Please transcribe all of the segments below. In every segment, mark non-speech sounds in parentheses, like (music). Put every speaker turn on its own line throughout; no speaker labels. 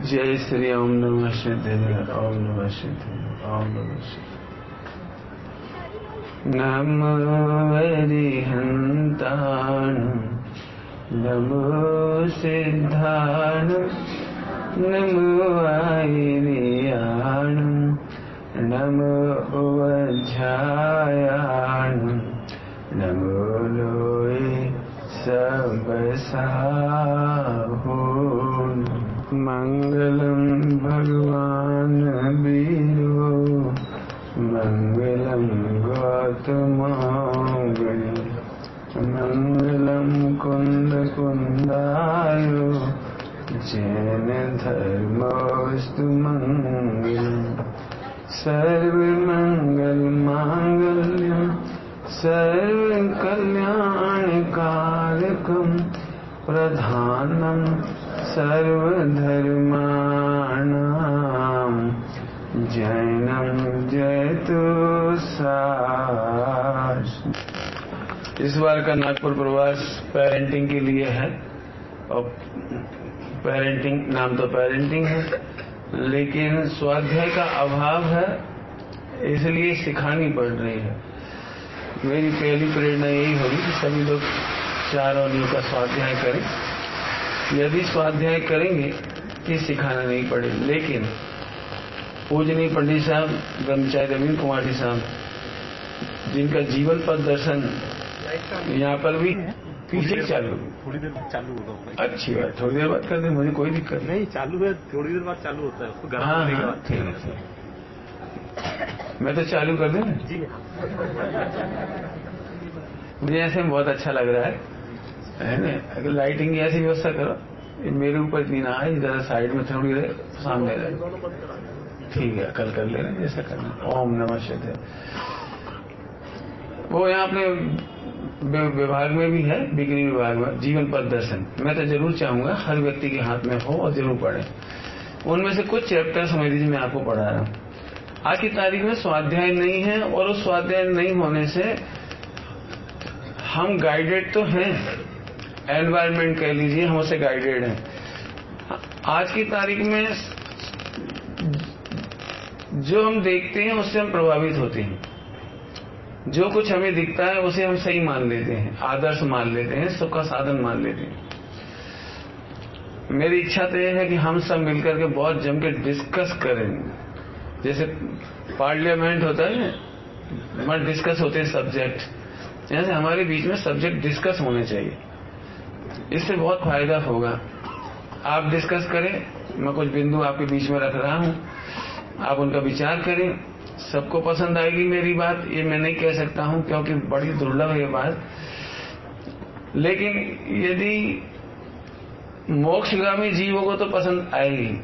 जय श्री ओम नमः ओम नमः ओम नमः सिद्धाय नमो हरिहन्तान्। नमो सिद्धान्। नमो आयिर्यान् नमो वज्झायान् नमो लोय सबसाहून् मङ्गलं भगवान् वीरो मङ्गलं गौतमागणि मङ्गलं कुन्दकुन्दाय। जैन धर्मोऽस्तु मङ्गलम्। सर्वमङ्गलमाङ्गल्यं सर्वकल्याणकारकं प्रधानं सर्वधर्माणां जैनं जयतु इस बार का नागपुर प्रवास पेरेंटिंग के लिए है। और पेरेंटिंग नाम तो पेरेंटिंग है, लेकिन स्वाध्याय का अभाव है, इसलिए सिखानी पड़ रही है। मेरी पहली प्रेरणा यही होगी कि सभी लोग चार औलियों का स्वाध्याय करें। यदि स्वाध्याय करेंगे कि सिखाना नहीं पड़े। लेकिन पूजनी पंडित साहब ब्रह्मचारी रवीन्द्र कुमार जी साहब जिनका जीवन पद दर्शन यहाँ पर भी पीछे चालू
थोड़ी देर बाद चालू होगा।
अच्छी बात थोड़ी देर बाद कर दे मुझे कोई दिक्कत नहीं।
चालू है थोड़ी देर बाद चालू होता है
हाँ हाँ ठीक है ठीक है। मैं तो चालू कर दूँ?
जी
मुझे ऐसे में बहुत अच्छा लग रहा है। है ना? अगर लाइटिंग की ऐसी व्यवस्था करो मेरे ऊपर इतनी ना आए जरा साइड में थोड़ी रहे सामने रहे। ठीक है, कल कर लेना जैसा करना। ओम नमः शिवाय। वो यहाँ अपने विभाग में भी है बिक्री विभाग में, जीवन पद दर्शन मैं तो ज़रूर चाहूँगा हर व्यक्ति के हाथ में हो और ज़रूर पढ़े। उनमें से कुछ चैप्टर समझ लीजिए, मैं आपको पढ़ा रहा हूँ। आज की तारीख में स्वाध्याय नहीं है और उस स्वाध्याय नहीं होने से हम गाइडेड तो हैं। एनवायरमेंट कह लीजिए, हम उससे गाइडेड हैं। आज की तारीख में जो हम देखते हैं, उससे हम प्रभावित होते हैं। जो कुछ हमें दिखता है, उसे हम सही मान लेते हैं, आदर्श मान लेते हैं, सुख का साधन मान लेते हैं। मेरी इच्छा तो यह है कि हम सब मिलकर के बहुत जम के डिस्कस करें। जैसे पार्लियामेंट होता है ना हमारे डिस्कस होते हैं सब्जेक्ट जैसे हमारे बीच में सब्जेक्ट डिस्कस होने चाहिए। इससे बहुत फ़ायदा होगा। आप डिस्कस करें, मैं कुछ बिंदु आपके बीच में रख रहा हूँ। आप उनका विचार करें। सबको पसंद आएगी मेरी बात, ये मैं नहीं कह सकता हूँ, क्योंकि बड़ी दुर्लभ है ये बात। लेकिन यदि मोक्षगामी जीवों को तो पसंद आएगी।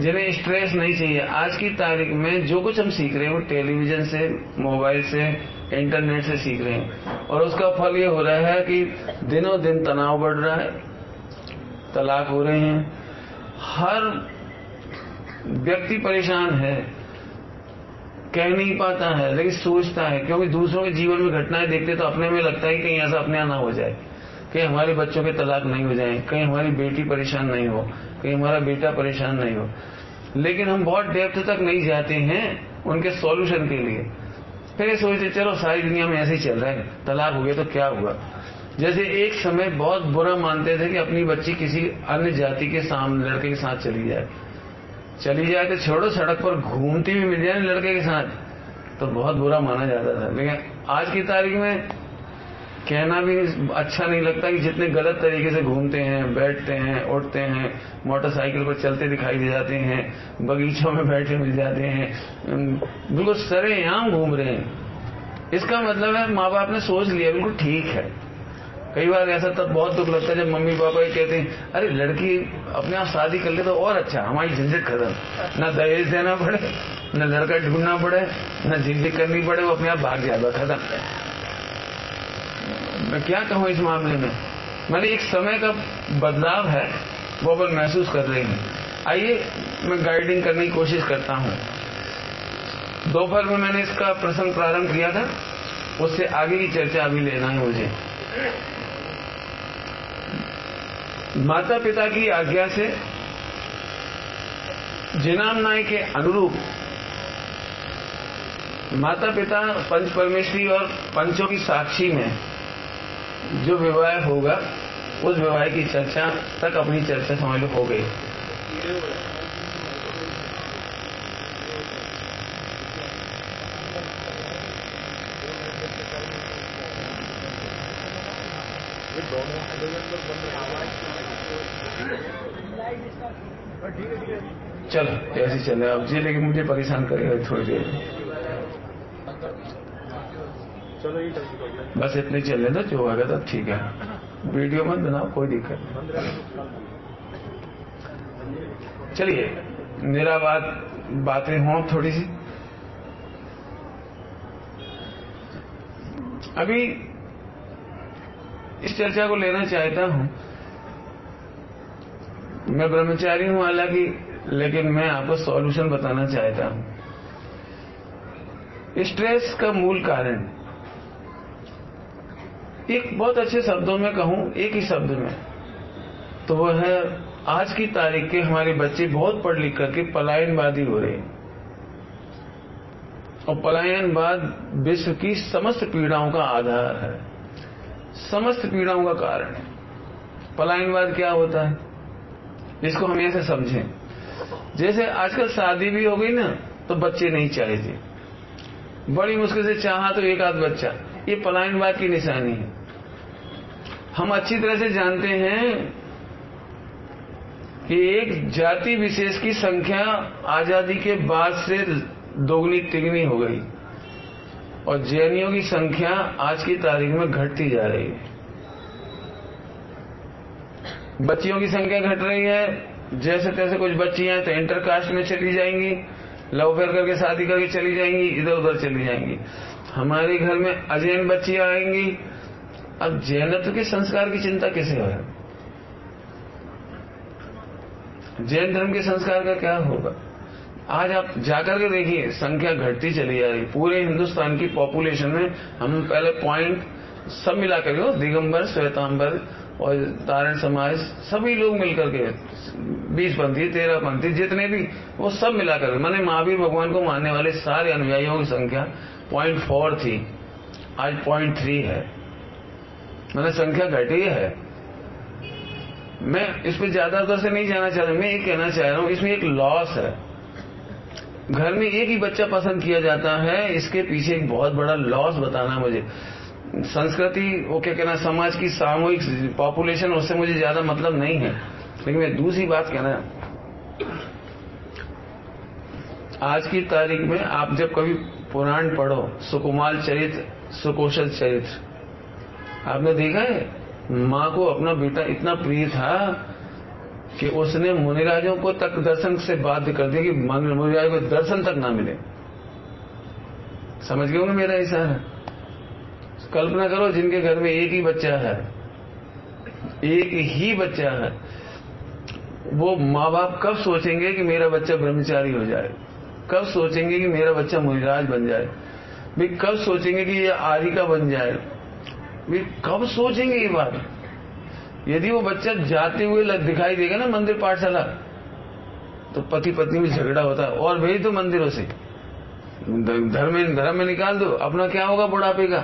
जिन्हें स्ट्रेस नहीं चाहिए। आज की तारीख में जो कुछ हम सीख रहे हैं, वो टेलीविज़न से मोबाइल से इंटरनेट से सीख रहे हैं। और उसका फल ये हो रहा है कि दिनों दिन तनाव बढ़ रहा है, तलाक हो रहे हैं। हर व्यक्ति परेशान है, कह नहीं पाता है, लेकिन सोचता है, क्योंकि दूसरों के जीवन में घटनाएँ देखते तो अपने में लगता है कहीं ऐसा अपने ना हो जाए, कहीं हमारे बच्चों के तलाक नहीं हो जाए, कहीं हमारी बेटी परेशान नहीं हो, कहीं हमारा बेटा परेशान नहीं हो। लेकिन हम बहुत डेप्थ तक नहीं जाते हैं उनके सॉल्यूशन के लिए। फिर सोचते, चलो सारी दुनिया में ऐसे ही चल रहा है, तलाक हो गया तो क्या हुआ? जैसे एक समय बहुत बुरा मानते थे कि अपनी बच्ची किसी अन्य जाति के सामने लड़के के साथ चली जाए। चली जाए तो छोड़ो, सड़क पर घूमती भी मिल जाए लड़के के साथ तो बहुत बुरा माना जाता था। लेकिन आज की तारीख में कहना भी अच्छा नहीं लगता कि जितने गलत तरीके से घूमते हैं, बैठते हैं, उठते हैं, मोटरसाइकिल पर चलते दिखाई दे जाते हैं, बगीचों में बैठे मिल जाते हैं बिल्कुल सरे सरेआम घूम रहे हैं। इसका मतलब है माँ बाप ने सोच लिया, बिल्कुल ठीक है। कई बार ऐसा तब बहुत दुख लगता है जब मम्मी पापा ये कहते हैं, अरे, लड़की अपने आप शादी कर ले तो और अच्छा हमारी झंझट खत्म। न दहेज देना पड़े, न लड़का ढूंढना पड़े, न ज़िंदगी करनी पड़े, वो अपने आप भाग जाएगा, खत्म। मैं क्या कहूँ इस मामले में? मैंने एक समय का बदलाव है, वो अपन महसूस कर रहे हैं आइए, मैं गाइडिंग करने की कोशिश करता हूँ। दोपहर में मैंने इसका प्रसंग प्रारंभ किया था, उससे आगे की चर्चा अभी लेना है मुझे। माता पिता की आज्ञा से जिनाम नाय के अनुरूप माता पिता पंच परमेश्वरी और पंचों की साक्षी में जो विवाह होगा, उस विवाह की चर्चा तक अपनी चर्चा समझ हो गई। चलो ऐसे चले अब जी, लेकिन मुझे परेशान करेगा थोड़ी देर।
चलो ये
बस इतने चलने दो जो आ होगा तो ठीक है। वीडियो मत बनाओ कोई दिक्कत नहीं। चलिए मेरा बात बातें हों थोड़ी सी। अभी इस चर्चा को लेना चाहता हूँ। मैं ब्रह्मचारी हूँ हालाँकि लेकिन मैं आपको सॉल्यूशन बताना चाहता हूँ। स्ट्रेस का मूल कारण एक बहुत अच्छे शब्दों में कहूँ, एक ही शब्द में तो वो है, आज की तारीख के हमारे बच्चे बहुत पढ़ लिख करके पलायनवादी हो रहे हैं। और पलायनवाद विश्व की समस्त पीड़ाओं का आधार है। समस्त पीड़ाओं का कारण है। पलायनवाद क्या होता है? इसको हम ऐसे समझें। जैसे आजकल शादी भी हो गई ना तो बच्चे नहीं चाहते। बड़ी मुश्किल से चाहा तो एक आध बच्चा। ये पलायनवाद की निशानी है। हम अच्छी तरह से जानते हैं कि एक जाति विशेष की संख्या आज़ादी के बाद से दोगुनी तिगनी हो गई और जैनियों की संख्या आज की तारीख में घटती जा रही है। बच्चियों की संख्या घट रही है। जैसे तैसे कुछ बच्चियाँ तो इंटर कास्ट में चली जाएँगी लव फेयर करके शादी करके चली जाएँगी इधर उधर चली जाएँगी। हमारे घर में अजैन बच्चियाँ आएँगी अब जैनत्व के संस्कार की चिंता कैसे हो? जैन धर्म के संस्कार का क्या होगा? आज आप जाकर के देखिए, संख्या घटती चली जा रही पूरे हिंदुस्तान की पॉपुलेशन में हम पहले पॉइंट सब मिला करके दिगंबर, श्वेतांबर और तारण समाज, सभी लोग मिलकर के, बीस पंथी, तेरह पंथी, जितने भी, वो सब मिलाकर मैंने महावीर भगवान को मानने वाले सारे अनुयायियों की संख्या पॉइंट फोर थी। आज पॉइंट थ्री है। मैंने संख्या घटी है। मैं इस पर ज़्यादा उधर से नहीं जाना चाह रहा मैं ये कहना चाह रहा हूँ, इसमें एक लॉस है। घर में एक ही बच्चा पसंद किया जाता है, इसके पीछे एक बहुत बड़ा लॉस बताना मुझे। संस्कृति, वो क्या कहना, समाज की सामूहिक पॉपुलेशन उससे मुझे ज़्यादा मतलब नहीं है। लेकिन मैं दूसरी बात कहना आज की तारीख में आप जब कभी पुराण पढ़ो सुकुमाल चरित्र, सुकोशल चरित्र आपने देखा है? माँ को अपना बेटा इतना प्रिय था कि उसने मुनिराजों को तक दर्शन से बाध्य कर दिया कि मुनिराज को दर्शन तक ना मिले। समझ गए होंगे मेरा इशारा कल्पना करो जिनके घर में एक ही बच्चा है, एक ही बच्चा है, वो माँ बाप कब सोचेंगे कि मेरा बच्चा ब्रह्मचारी हो जाए? कब सोचेंगे कि मेरा बच्चा मुनिराज बन जाए? भी कब सोचेंगे कि ये आरिका बन जाए? भी कब सोचेंगे ये बात? यदि वो बच्चा जाते हुए दिखाई देगा ना मंदिर पाठशाला तो पति पत्नी में झगड़ा होता है। और भेज दो मंदिरों से। धर्म में धर्म में निकाल दो। अपना क्या होगा बुढ़ापे का?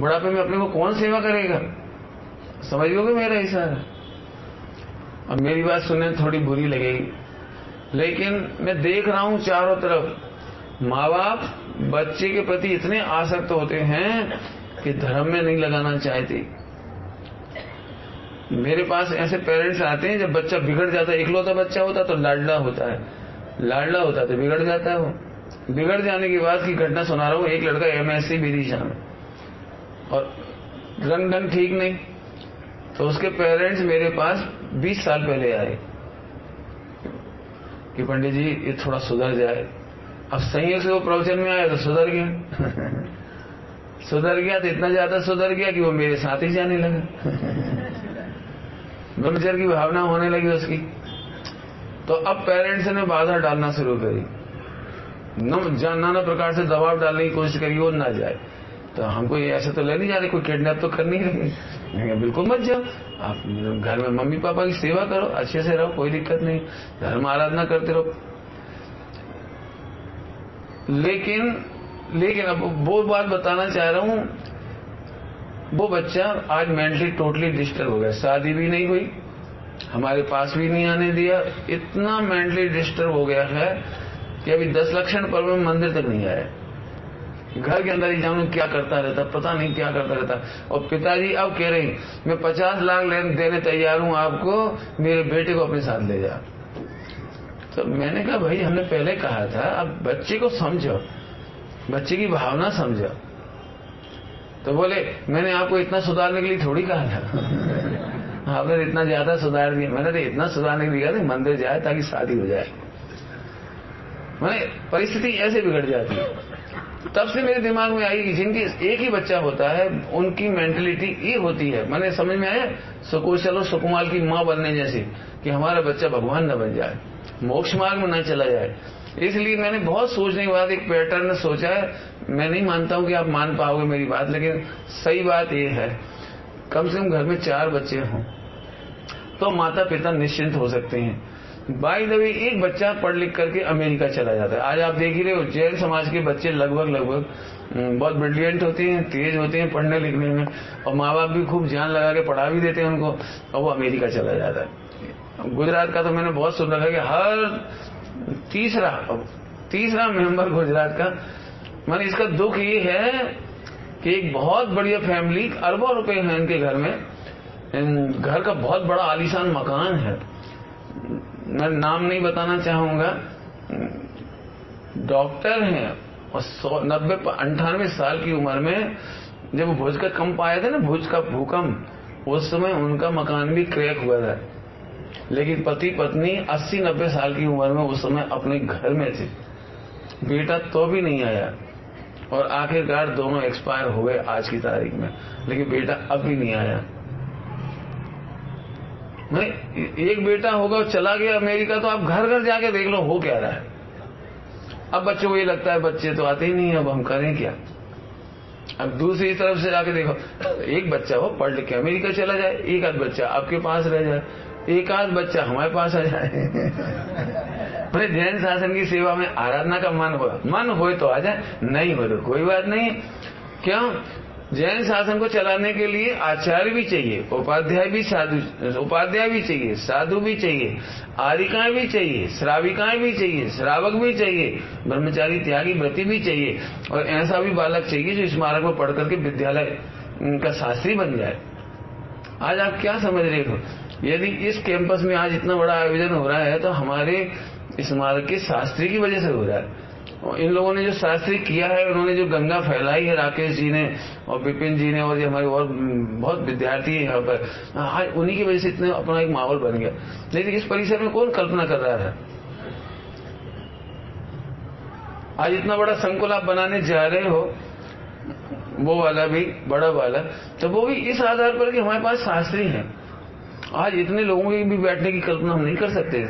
बुढ़ापे में अपने को कौन सेवा करेगा? समझ लोगे मेरा इशारा अब मेरी बात सुनने थोड़ी बुरी लगेगी। लेकिन मैं देख रहा हूँ चारों तरफ़ माँ बाप बच्चे के प्रति इतने आसक्त होते हैं कि धर्म में नहीं लगाना चाहती। मेरे पास ऐसे पेरेंट्स आते हैं, जब बच्चा बिगड़ जाता है, इकलौता बच्चा होता तो लाडला होता है। लाडला होता तो बिगड़ जाता है वो। बिगड़ जाने के बाद की घटना सुना रहा हूँ, एक लड़का एमएससी विदिशा में और रंग ढंग ठीक नहीं। तो उसके पेरेंट्स मेरे पास 20 साल पहले आए कि पंडित जी, ये थोड़ा सुधर जाए। अब संयोग से वो प्रवचन में आया तो सुधर गया। (laughs) सुधर गया तो इतना ज़्यादा सुधर गया कि वो मेरे साथ ही जाने लगा। ब्रह्मचर्य की भावना होने लगी उसकी। तो अब पेरेंट्स ने बाधा डालना शुरू करी। नाना प्रकार से दबाव डालने की कोशिश करी, वो ना जाए। तो हमको ये ऐसे तो ले नहीं जा रहे, कोई किडनैप तो कर नहीं रहे। बिल्कुल मत जाओ। आप घर में मम्मी पापा की सेवा करो, अच्छे से रहो, कोई दिक्कत नहीं। धर्म आराधना करते रहो। लेकिन लेकिन अब वो बात बताना चाह रहा हूँ, वो बच्चा आज मेंटली टोटली डिस्टर्ब हो गया। शादी भी नहीं हुई, हमारे पास भी नहीं आने दिया, इतना मेंटली डिस्टर्ब हो गया है कि अभी दस लक्षण पर्व में मंदिर तक नहीं आया। घर के अंदर ही जाऊँ क्या करता रहता, पता नहीं क्या करता रहता। और पिताजी अब कह रहे मैं पचास लाख लेन देने तैयार हूँ आपको, मेरे बेटे को अपने साथ ले जा। तो मैंने कहा, भाई, हमने पहले कहा था, अब बच्चे को समझो। बच्चे की भावना समझो। तो बोले, मैंने आपको इतना सुधारने के लिए थोड़ी कहा था। (laughs) आपने इतना ज़्यादा सुधार दिया। मैंने तो इतना सुधारने के लिए कहा मंदिर जाए ताकि शादी हो जाए। मैंने परिस्थिति ऐसे बिगड़ जाती है। तब से मेरे दिमाग में आई जिनकी एक ही बच्चा होता है, उनकी मेंटेलिटी ये होती है। मैंने समझ में आया, सुकुशल और सुकुमाल की माँ बनने जैसी कि हमारा बच्चा भगवान न बन जाए, मोक्ष मार्ग में न चला जाए। इसलिए मैंने बहुत सोचने के बाद एक पैटर्न सोचा मैं नहीं मानता हूँ कि आप मान पाओगे मेरी बात लेकिन सही बात यह है कम से कम घर में चार बच्चे हों तो माता पिता निश्चिंत हो सकते हैं। बाई दबी एक बच्चा पढ़ लिख करके अमेरिका चला जाता है। आज आप देख ही रहे हो जैन समाज के बच्चे लगभग लगभग हम्म, बहुत ब्रिलियंट होते हैं तेज होते हैं पढ़ने लिखने में और माँ बाप भी खूब जान लगा के पढ़ा भी देते हैं उनको और वो अमेरिका चला जाता है। गुजरात का तो मैंने बहुत सुन रखा कि हर तीसरा तीसरा मेंबर गुजरात का। मैंने इसका दुख ये है कि एक बहुत बढ़िया फैमिली, अरबों रुपए हैं इनके घर में। घर का बहुत बड़ा आलीशान मकान है। मैं नाम नहीं बताना चाहूँगा। डॉक्टर हैं और सौ, नब्बे अंठानवे साल की उम्र में जब भुज का कंप आया था ना, भुज का भूकंप, उस समय उनका मकान भी क्रैक हुआ था। लेकिन पति पत्नी 80-90 साल की उम्र में उस समय अपने घर में थे। बेटा तो भी नहीं आया और आखिरकार दोनों एक्सपायर हो गए आज की तारीख में। लेकिन बेटा अब भी नहीं आया। मैं एक बेटा होगा चला गया अमेरिका तो आप घर घर जाके देख लो, हो क्या रहा है। अब बच्चों को ये लगता है, बच्चे तो आते ही नहीं है, अब हम करें क्या? अब दूसरी तरफ़ से जाके देखो, एक बच्चा हो, पढ़ लिख के अमेरिका चला जाए, एक आध बच्चा आपके पास रह जाए। एक आध बच्चा हमारे पास आ जाए। मैंने जैन शासन की सेवा में आराधना का मन हो मन हो तो आ जाए, नहीं हो तो कोई बात नहीं। क्यों? जैन शासन को चलाने के लिए आचार्य भी चाहिए, उपाध्याय भी साधु, उपाध्याय भी चाहिए, साधु भी चाहिए आरिकाएँ भी चाहिए श्राविकाएँ भी चाहिए, श्रावक भी चाहिए, ब्रह्मचारी त्यागी व्रति भी चाहिए, और ऐसा भी बालक चाहिए जो स्मारक में पढ़ करके विद्यालय का शास्त्री बन जाए। आज आप क्या समझ रहे हो? यदि इस कैंपस में आज इतना बड़ा आयोजन हो रहा है तो हमारे स्मारक के शास्त्री की वजह से हो रहा है। और इन लोगों ने जो शास्त्री किया है, उन्होंने जो गंगा फैलाई है, राकेश जी ने और विपिन जी ने और जो हमारे और बहुत विद्यार्थी है यहाँ पर, आज उन्हीं की वजह से इतना अपना एक माहौल बन गया। लेकिन इस परिसर में कौन कल्पना कर रहा है? आज इतना बड़ा संकुल आप बनाने जा रहे हो, वो वाला भी, बड़ा वाला तो वो भी इस आधार पर कि हमारे पास शास्त्री हैं। आज इतने लोगों के भी बैठने की कल्पना हम नहीं कर सकते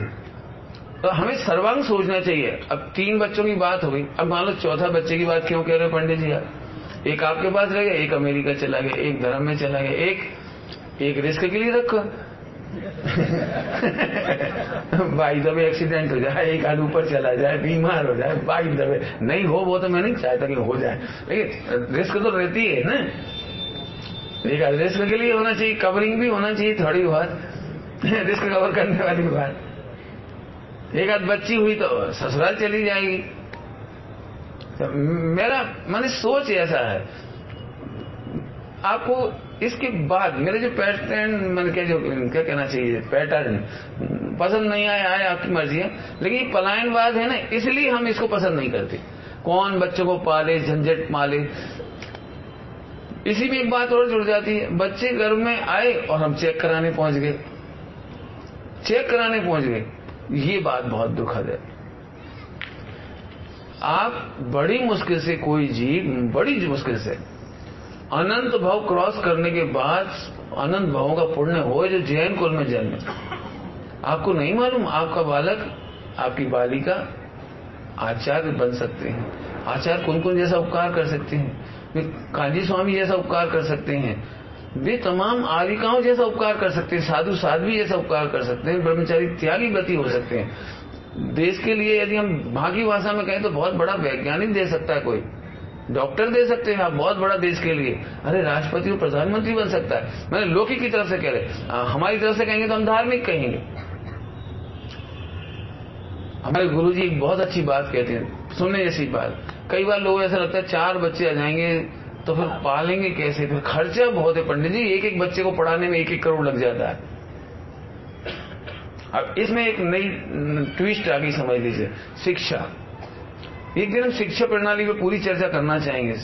तो हमें सर्वांग सोचना चाहिए। अब तीन बच्चों की बात हो गई। अब मान लो चौथा बच्चे की बात क्यों कह रहे हो पंडित जी आप? एक आपके पास रह गया, एक अमेरिका चला गया, एक धर्म में चला गया, एक एक रिस्क के लिए रखो। बाई दबे एक्सीडेंट हो जाए, एक आध ऊपर चला जाए, बीमार हो जाए बाई दबे नहीं हो वो तो मैं नहीं चाहता कि हो जाए। लेकिन, रिस्क तो रहती है ना। एक रिस्क के लिए होना चाहिए कवरिंग भी होना चाहिए थोड़ी बहुत। (laughs) रिस्क कवर करने वाली बात। एक आध बच्ची हुई तो ससुराल चली जाएगी। तो मेरा मैंने सोच ऐसा है। आपको इसके बाद मेरे जो पैटर्न मैंने क्या जो क्या कहना चाहिए पैटर्न पसंद नहीं आया आया आपकी मर्ज़ी है, लेकिन पलायनवाद है ना, इसलिए हम इसको पसंद नहीं करते। कौन बच्चों को पाले, झंझट माले इसी में एक बात और जुड़ जाती है। बच्चे घर में आए और हम चेक कराने पहुँच गए। चेक कराने पहुँच गए। ये बात बहुत दुखद है। आप बड़ी मुश्किल से, कोई जीव बड़ी मुश्किल से अनंत भाव क्रॉस करने के बाद अनंत भावों का पुण्य हो जो जैन कुल में जन्मे आपको नहीं मालूम, आपका बालक, आपकी बालिका आचार्य बन सकते हैं। आचार्य कौन कौन जैसा उपकार कर सकते हैं। काजी स्वामी जैसा उपकार कर सकते हैं। वे तमाम आरिकाओं जैसा उपकार कर सकते हैं, साधु साध्वी जैसा उपकार कर सकते हैं, ब्रह्मचारी त्यागी व्रति हो सकते हैं। देश के लिए यदि हम भागी भाषा में कहें तो बहुत बड़ा वैज्ञानिक दे सकता है कोई। डॉक्टर दे सकते हैं आप, बहुत बड़ा देश के लिए। अरे राष्ट्रपति और प्रधानमंत्री बन सकता है। मैंने लोकी की तरफ़ से कह रहे हमारी तरफ़ से कहेंगे तो हम धार्मिक कहेंगे। हमारे गुरु जी बहुत अच्छी बात कहते हैं। सुनने जैसी बात। कई बार लोगों ऐसा लगता है चार बच्चे आ जाएँगे तो फिर पालेंगे कैसे? फिर खर्चा बहुत है, पंडित जी एक एक बच्चे को पढ़ाने में एक एक करोड़ लग जाता है। अब इसमें एक नई ट्विस्ट आ गई समझ लीजिए, शिक्षा। एक दिन हम शिक्षा प्रणाली पर पूरी चर्चा करना चाहेंगे।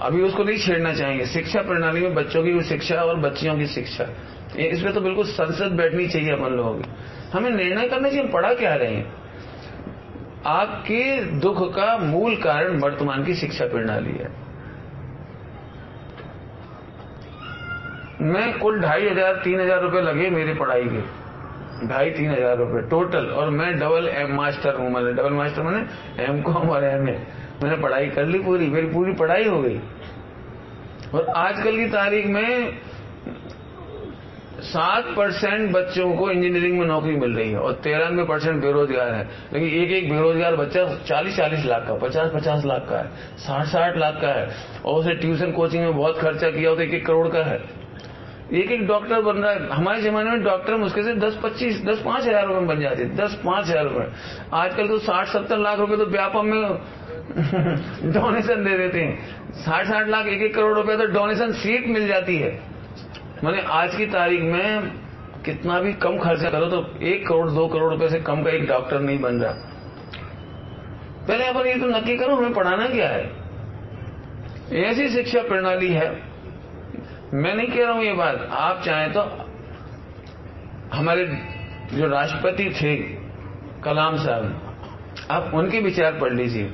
अभी उसको नहीं छेड़ना चाहेंगे। शिक्षा प्रणाली में बच्चों की शिक्षा और बच्चियों की शिक्षा। इसमें तो बिल्कुल संसद बैठनी चाहिए अपन लोगों की। हमें निर्णय करना चाहिए, हम पढ़ा क्या रहे हैं? आपके दुख का मूल कारण वर्तमान की शिक्षा प्रणाली है। मैं कुल ढाई हज़ार, तीन हज़ार रुपए लगे मेरी पढ़ाई के। ढाई, तीन हज़ार रुपए टोटल और मैं डबल एम मास्टर हूँ। मैंने डबल मास्टर मैंने एम कॉम और एम ए मैंने पढ़ाई कर ली पूरी, मेरी पूरी पढ़ाई हो गई। और आजकल की तारीख में सात परसेंट बच्चों को इंजीनियरिंग में नौकरी मिल रही है और तिरानवे परसेंट बेरोजगार है। लेकिन एक एक बेरोजगार बच्चा चालीस चालीस लाख का पचास पचास लाख का है साठ साठ लाख का है, और उसे ट्यूशन कोचिंग में बहुत खर्चा किया तो एक एक करोड़ का है। एक एक डॉक्टर बन रहा है। हमारे जमाने में डॉक्टर मुश्किल से दस पच्चीस दस पाँच हज़ार रुपए बन जाते दस पाँच हज़ार रुपए। आजकल तो साठ सत्तर लाख रुपए तो व्यापम में (laughs) डोनेशन दे देते हैं। साठ साठ लाख एक एक करोड़ रुपए तो डोनेशन सीट मिल जाती है। मैंने आज की तारीख में कितना भी कम खर्चा करो तो एक करोड़, दो करोड़ रुपए से कम का एक डॉक्टर नहीं बन रहा। पहले अपन ये तो नक्की करो, हमें पढ़ाना क्या है? ऐसी शिक्षा प्रणाली है। मैं नहीं कह रहा हूँ ये बात। आप चाहें तो हमारे जो राष्ट्रपति थे, कलाम साहब, आप उनके विचार पढ़ लीजिए।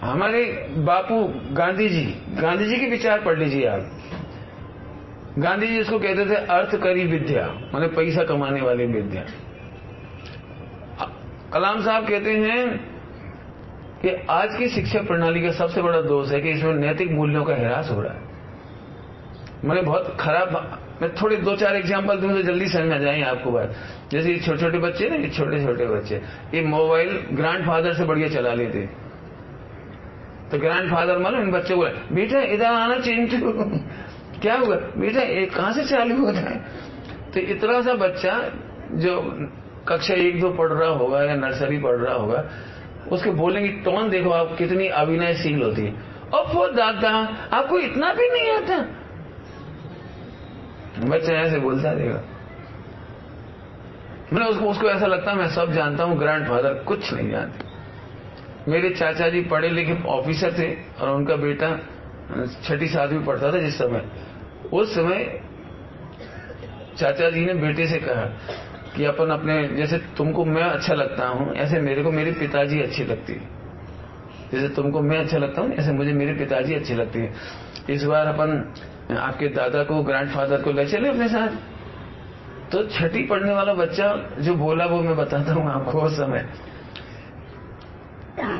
हमारे बापू गांधी जी गांधी जी के विचार पढ़ लीजिए आप। गांधी जी इसको कहते थे अर्थ करी विद्या, माने पैसा कमाने वाली विद्या। कलाम साहब कहते हैं कि आज की शिक्षा प्रणाली का सबसे बड़ा दोष है कि इसमें नैतिक मूल्यों का हिरास हो रहा है। मैंने बहुत खराब, मैं थोड़े दो चार एग्ज़ाम्पल दूँ तो जल्दी समझ में जाएँगे आपको बात। जैसे ये छोटे छोटे बच्चे ना, ये छोटे छोटे बच्चे, ये मोबाइल ग्रैंड फादर से बढ़िया चला लेते। तो ग्रैंड फादर मानो इन बच्चों को बेटा, इधर आना चिंटू क्या हुआ? बेटा कहाँ से चालू होता है? तो इतना सा बच्चा जो कक्षा एक दो पढ़ रहा होगा या नर्सरी पढ़ रहा होगा, उसके बोलने की टोन, देखो आप कितनी अभिनयशील होती है। और वो दादा, आपको इतना भी नहीं आता? बच्चा ऐसे बोलता देगा मैंने उसको उसको ऐसा लगता मैं सब जानता हूँ ग्रैंड फादर कुछ नहीं जानते। मेरे चाचा जी पढ़े लिखे ऑफिसर थे और उनका बेटा, छठी सातवीं पढ़ता था जिस समय। उस समय चाचा जी ने बेटे से कहा कि अपन अपने, जैसे तुमको मैं अच्छा लगता हूँ, ऐसे मेरे को मेरे पिताजी अच्छी लगती है। जैसे तुमको मैं अच्छा लगता हूँ, ऐसे मुझे मेरे पिताजी अच्छी लगती है। इस बार अपन आपके दादा को ग्रैंडफादर को ले चले अपने साथ। तो छठी पढ़ने वाला बच्चा जो बोला वो मैं बताता हूँ आपको उस समय।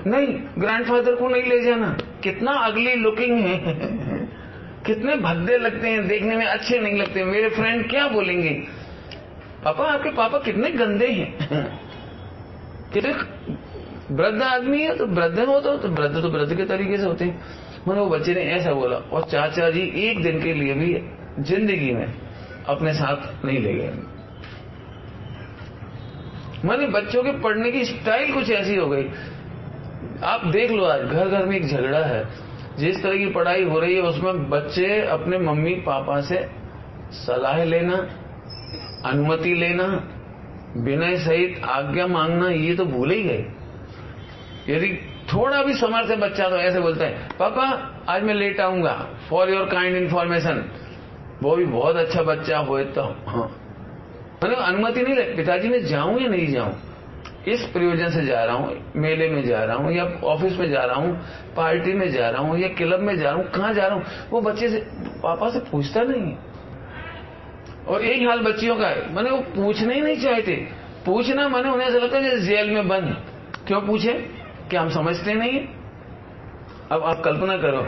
नहीं ग्रैंडफादर को नहीं ले जाना। कितना अगली लुकिंग है। कितने भद्दे लगते हैं देखने में अच्छे नहीं लगते। मेरे फ्रेंड क्या बोलेंगे? पापा आपके पापा कितने गंदे हैं। (laughs) कितने वृद्ध आदमी है तो वृद्ध हो तो, वृद्ध तो वृद्ध के तरीके से होते हैं। वो बच्चे ने ऐसा बोला और चाचा जी एक दिन के लिए भी ज़िंदगी में अपने साथ नहीं ले गए। मैंने बच्चों के पढ़ने की स्टाइल कुछ ऐसी हो गई। आप देख लो आज घर घर में एक झगड़ा है। जिस तरह की पढ़ाई हो रही है, उसमें बच्चे अपने मम्मी पापा से सलाह लेना, अनुमति लेना विनय सहित आज्ञा मांगना, ये तो भूल ही गए। यदि थोड़ा भी समर्थ है बच्चा तो ऐसे बोलता है, पापा, आज मैं लेट आऊँगा फॉर योर काइंड इन्फॉर्मेशन वो भी बहुत अच्छा बच्चा हो तो हाँ। मैंने अनुमति नहीं ले, पिताजी मैं जाऊँ या नहीं जाऊँ? इस प्रयोजन से जा रहा हूँ, मेले में जा रहा हूँ, या ऑफ़िस में जा रहा हूँ, पार्टी में जा रहा हूँ, या क्लब में जा रहा हूँ, कहाँ जा रहा हूँ, वो बच्चे से, पापा से पूछता नहीं और यही हाल बच्चियों का है। मैंने वो पूछना ही नहीं चाहते पूछना मैंने उन्हें ऐसा लगता है जेल में बंद। क्यों पूछे? क्या हम समझते नहीं है? अब आप कल्पना करो,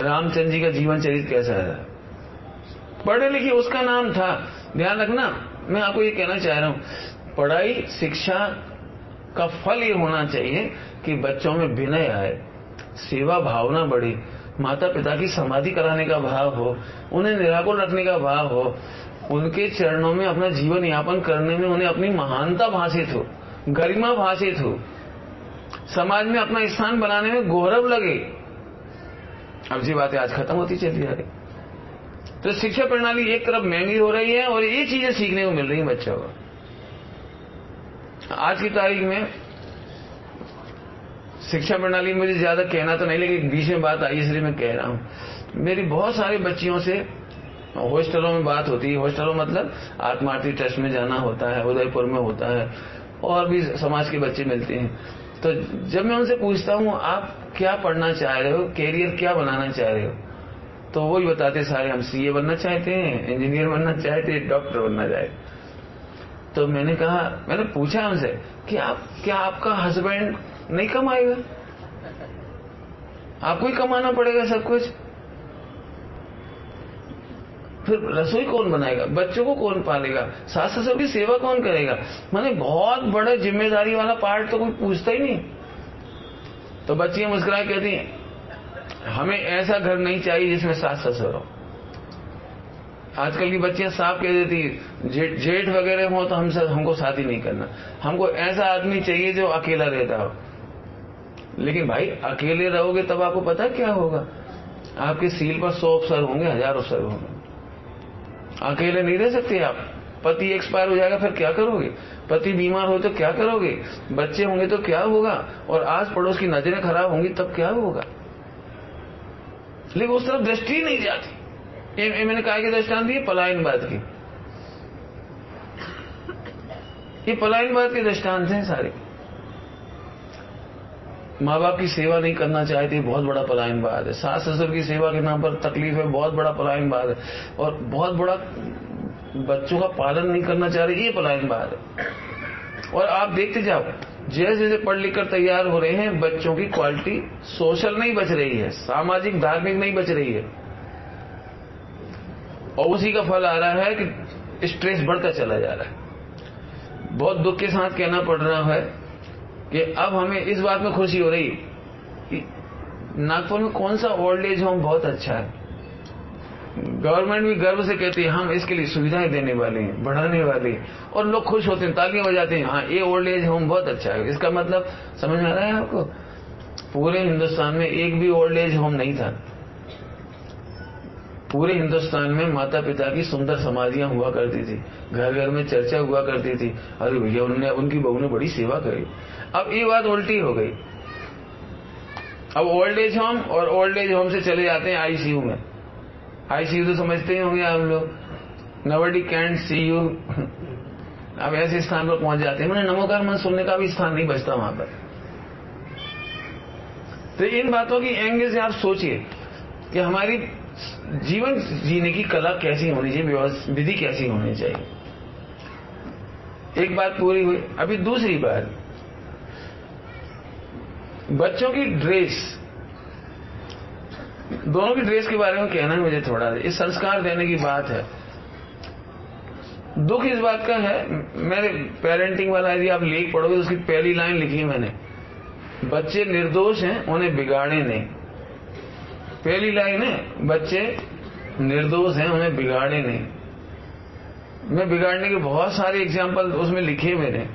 रामचंद्र जी का जीवन चरित्र कैसा है पढ़े लिखे उसका नाम था। ध्यान रखना, मैं आपको ये कहना चाह रहा हूँ पढ़ाई, शिक्षा का फल ये होना चाहिए कि बच्चों में विनय आए, सेवा भावना बढ़े माता पिता की समाधि कराने का भाव हो, उन्हें निराकुल रखने का भाव हो, उनके चरणों में अपना जीवन यापन करने में उन्हें अपनी महानता भाषित हो, गरिमा भाषित हो, समाज में अपना स्थान बनाने में गौरव लगे। अब जी बातें आज खत्म होती चली जा रही। तो शिक्षा प्रणाली एक तरफ़ महँगी हो रही है और ये चीज़ें सीखने को मिल रही है बच्चों को। आज की तारीख में शिक्षा प्रणाली में मुझे ज़्यादा कहना तो नहीं, लेकिन बीच में बात आई, इसलिए मैं कह रहा हूँ। मेरी बहुत सारे बच्चियों से हॉस्टलों में बात होती है। हॉस्टलों मतलब आत्मार्थी ट्रस्ट में जाना होता है, उदयपुर में होता है, और भी समाज के बच्चे मिलते हैं। तो जब मैं उनसे पूछता हूँ, आप क्या पढ़ना चाह रहे हो, कैरियर क्या बनाना चाह रहे हो तो वो ही बताते सारे हम सीए बनना चाहते हैं इंजीनियर बनना चाहते हैं डॉक्टर बनना चाहते तो मैंने कहा, मैंने पूछा उनसे कि आप, क्या आपका हस्बैंड नहीं कमाएगा? आपको ही कमाना पड़ेगा सब कुछ। फिर रसोई कौन बनाएगा? बच्चों को कौन पालेगा? सास ससुर की सेवा कौन करेगा? मैंने बहुत बड़े ज़िम्मेदारी वाला पार्ट तो कोई पूछता ही नहीं। तो बच्चियाँ मुस्कुरा कहती हैं, हमें ऐसा घर नहीं चाहिए जिसमें सास ससुर हो। आजकल की बच्चियाँ साफ़ कह देती है जेठ जेठ वगैरह हो तो हमसे, हमको शादी नहीं करना। हमको ऐसा आदमी चाहिए जो अकेला रहता हो। लेकिन भाई, अकेले रहोगे तब आपको पता क्या होगा? आपके सील पर सौ अफसर होंगे, हज़ार अफसर होंगे। अकेले नहीं रह सकते आप। पति एक्सपायर हो जाएगा, फिर क्या करोगे? पति बीमार हो तो क्या करोगे? बच्चे होंगे तो क्या होगा? और आस पड़ोस की नज़रें खराब होंगी तब क्या होगा? लेकिन उस तरफ़ दृष्टि नहीं जाती। ये, मैंने कहा कि दृष्टांत पलायन पलायनवाद की। ये पलायनवाद के दृष्टांत हैं सारे। माँ बाप की सेवा नहीं करना चाहती बहुत बड़ा पलायनवाद है। सास ससुर की सेवा के नाम पर तकलीफ़ है बहुत बड़ा पलायनवाद है। और बहुत बड़ा बच्चों का पालन नहीं करना चाह रहे ये पलायनवाद है। और आप देखते जाओ जैसे जैसे पढ़ लिख कर तैयार हो रहे हैं बच्चों की क्वालिटी सोशल नहीं बच रही है सामाजिक धार्मिक नहीं बच रही है। और उसी का फल आ रहा है कि स्ट्रेस बढ़ता चला जा रहा है। बहुत दुख के साथ कहना पड़ रहा है कि अब हमें इस बात में खुशी हो रही कि नागपुर में कौन सा ओल्ड एज होम बहुत अच्छा है? गवर्नमेंट भी गर्व से कहती है, हम इसके लिए सुविधाएँ देने वाले हैं, बढ़ाने वाले हैं। और लोग खुश होते हैं, तालियाँ बजाते हैं हाँ ये ओल्ड एज होम बहुत अच्छा है। इसका मतलब समझ में आ रहा है आपको? पूरे हिंदुस्तान में एक भी ओल्ड एज होम नहीं था। पूरे हिंदुस्तान में माता पिता की सुंदर समाधियाँ हुआ करती थी। घर घर में चर्चा हुआ करती थी। अरे भैया उन्होंने उनकी बहू ने बड़ी सेवा करी। अब ये बात उल्टी हो गई। अब ओल्ड एज होम और ओल्ड एज होम से चले जाते हैं आईसीयू में। आईसीयू तो समझते ही होंगे हम लोग। नवडी कैंट सी यू अब ऐसे स्थान पर पहुँच जाते हैं। नमोकार मन सुनने का भी स्थान नहीं बचता वहाँ पर। तो इन बातों की एंगल से आप सोचिए कि हमारी जीवन जीने की कला कैसी होनी चाहिए विधि कैसी होनी चाहिए? एक बात पूरी हुई, अभी दूसरी बात। बच्चों की ड्रेस दोनों की ड्रेस के बारे में कहना है मुझे थोड़ा इस संस्कार देने की बात है। दुख इस बात का है, मेरे पेरेंटिंग वाला यदि आप लेख पढ़ोगे, उसकी पहली लाइन लिखी है मैंने। बच्चे निर्दोष हैं, उन्हें बिगाड़े नहीं। पहली लाइन है, बच्चे निर्दोष हैं, उन्हें बिगाड़े नहीं। मैं बिगाड़ने के बहुत सारे एग्ज़ाम्पल उसमें लिखे मैंने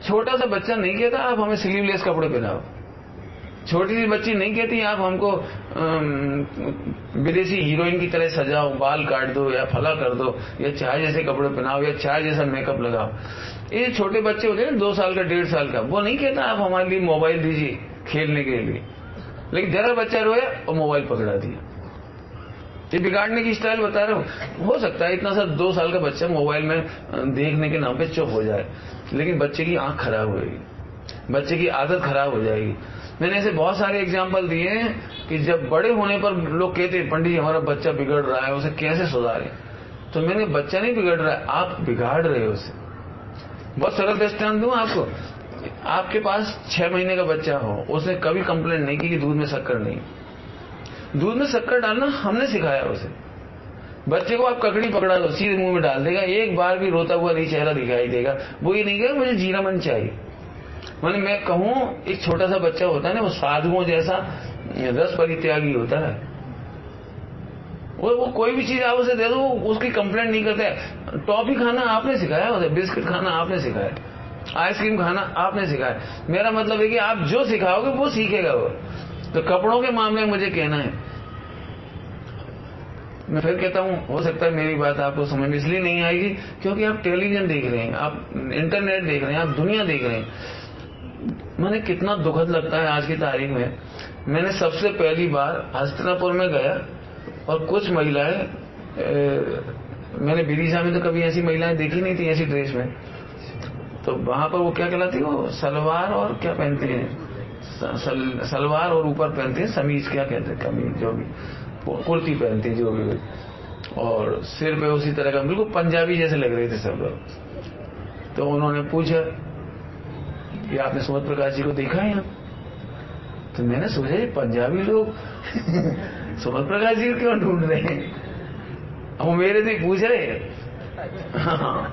छोटा सा बच्चा नहीं कहता, आप हमें स्लीवलेस कपड़े पहनाओ। छोटी सी बच्ची नहीं कहती, आप हमको विदेशी हीरोइन की तरह सजाओ, बाल काट दो, या फला कर दो, या चाय जैसे कपड़े पहनाओ, या चाय जैसा मेकअप लगाओ। ये छोटे बच्चे होते हैं दो साल का, डेढ़ साल का, वो नहीं कहता, आप हमारे लिए मोबाइल दीजिए, खेलने के लिए। लेकिन जरा बच्चा रोया और मोबाइल पकड़ा दिया। ये बिगाड़ने की स्टाइल बता रहे हो? हो सकता है इतना सा दो साल का बच्चा मोबाइल में देखने के नाम पे चुप हो जाए, लेकिन बच्चे की आँख खराब होगी बच्चे की आदत खराब हो जाएगी। मैंने ऐसे बहुत सारे एग्ज़ाम्पल दिए हैं कि जब बड़े होने पर लोग कहते हैं, पंडित हमारा बच्चा बिगड़ रहा है, उसे कैसे सुधारे? तो मैंने, बच्चा नहीं बिगड़ रहा है, आप बिगाड़ रहे हो उसे। बहुत सरल दृष्टान दूँ आपको। आपके पास छह महीने का बच्चा हो, उसने कभी कंप्लेंट नहीं की कि दूध में शक्कर नहीं। दूध में शक्कर डालना हमने सिखाया उसे। बच्चे को आप ककड़ी पकड़ा दो सीधे मुँह में डाल देगा, एक बार भी रोता हुआ नहीं चेहरा दिखाई देगा। वो ये नहीं कहेगा, मुझे जीरा मन चाहिए। मैंने, मैं कहूँ, एक छोटा सा बच्चा होता है ना, वो साधुओं जैसा रस परित्यागी होता है। वो वो कोई भी चीज़ आप उसे दे दो उसकी कंप्लेंट नहीं करता है। टॉफी खाना आपने सिखाया उसे, बिस्किट खाना आपने सिखाया। आइसक्रीम खाना आपने सिखाया। मेरा मतलब है कि आप जो सिखाओगे, वो सीखेगा वो। तो कपड़ों के मामले में मुझे कहना है। मैं फिर कहता हूँ, हो सकता है मेरी बात आपको समझ में इसलिए नहीं आएगी, क्योंकि आप टेलीविज़न देख रहे हैं, आप इंटरनेट देख रहे हैं, आप दुनिया देख रहे हैं। मैंने कितना दुखद लगता है आज की तारीख में। मैंने सबसे पहली बार हस्तिनापुर में गया और कुछ महिलाएँ मैंने विदिशा में तो कभी ऐसी महिलाएँ देखी नहीं थी ऐसी ड्रेस में। तो वहाँ पर वो क्या कहलाती है? वो सलवार और क्या पहनते हैं? सल, सलवार और ऊपर पहनते हैं समीज क्या कहते हैं? कमीज जो भी। कुर्ती पहनती जो भी। और सिर पे उसी तरह का बिल्कुल पंजाबी जैसे लग रहे थे सब लोग। तो उन्होंने पूछा कि आपने सुमत प्रकाश जी को देखा है तो मैंने सोचा पंजाबी लोग (laughs) सुमत प्रकाश जी क्यों ढूंढ रहे हैं? वो मेरे से पूछ रहे हाँ।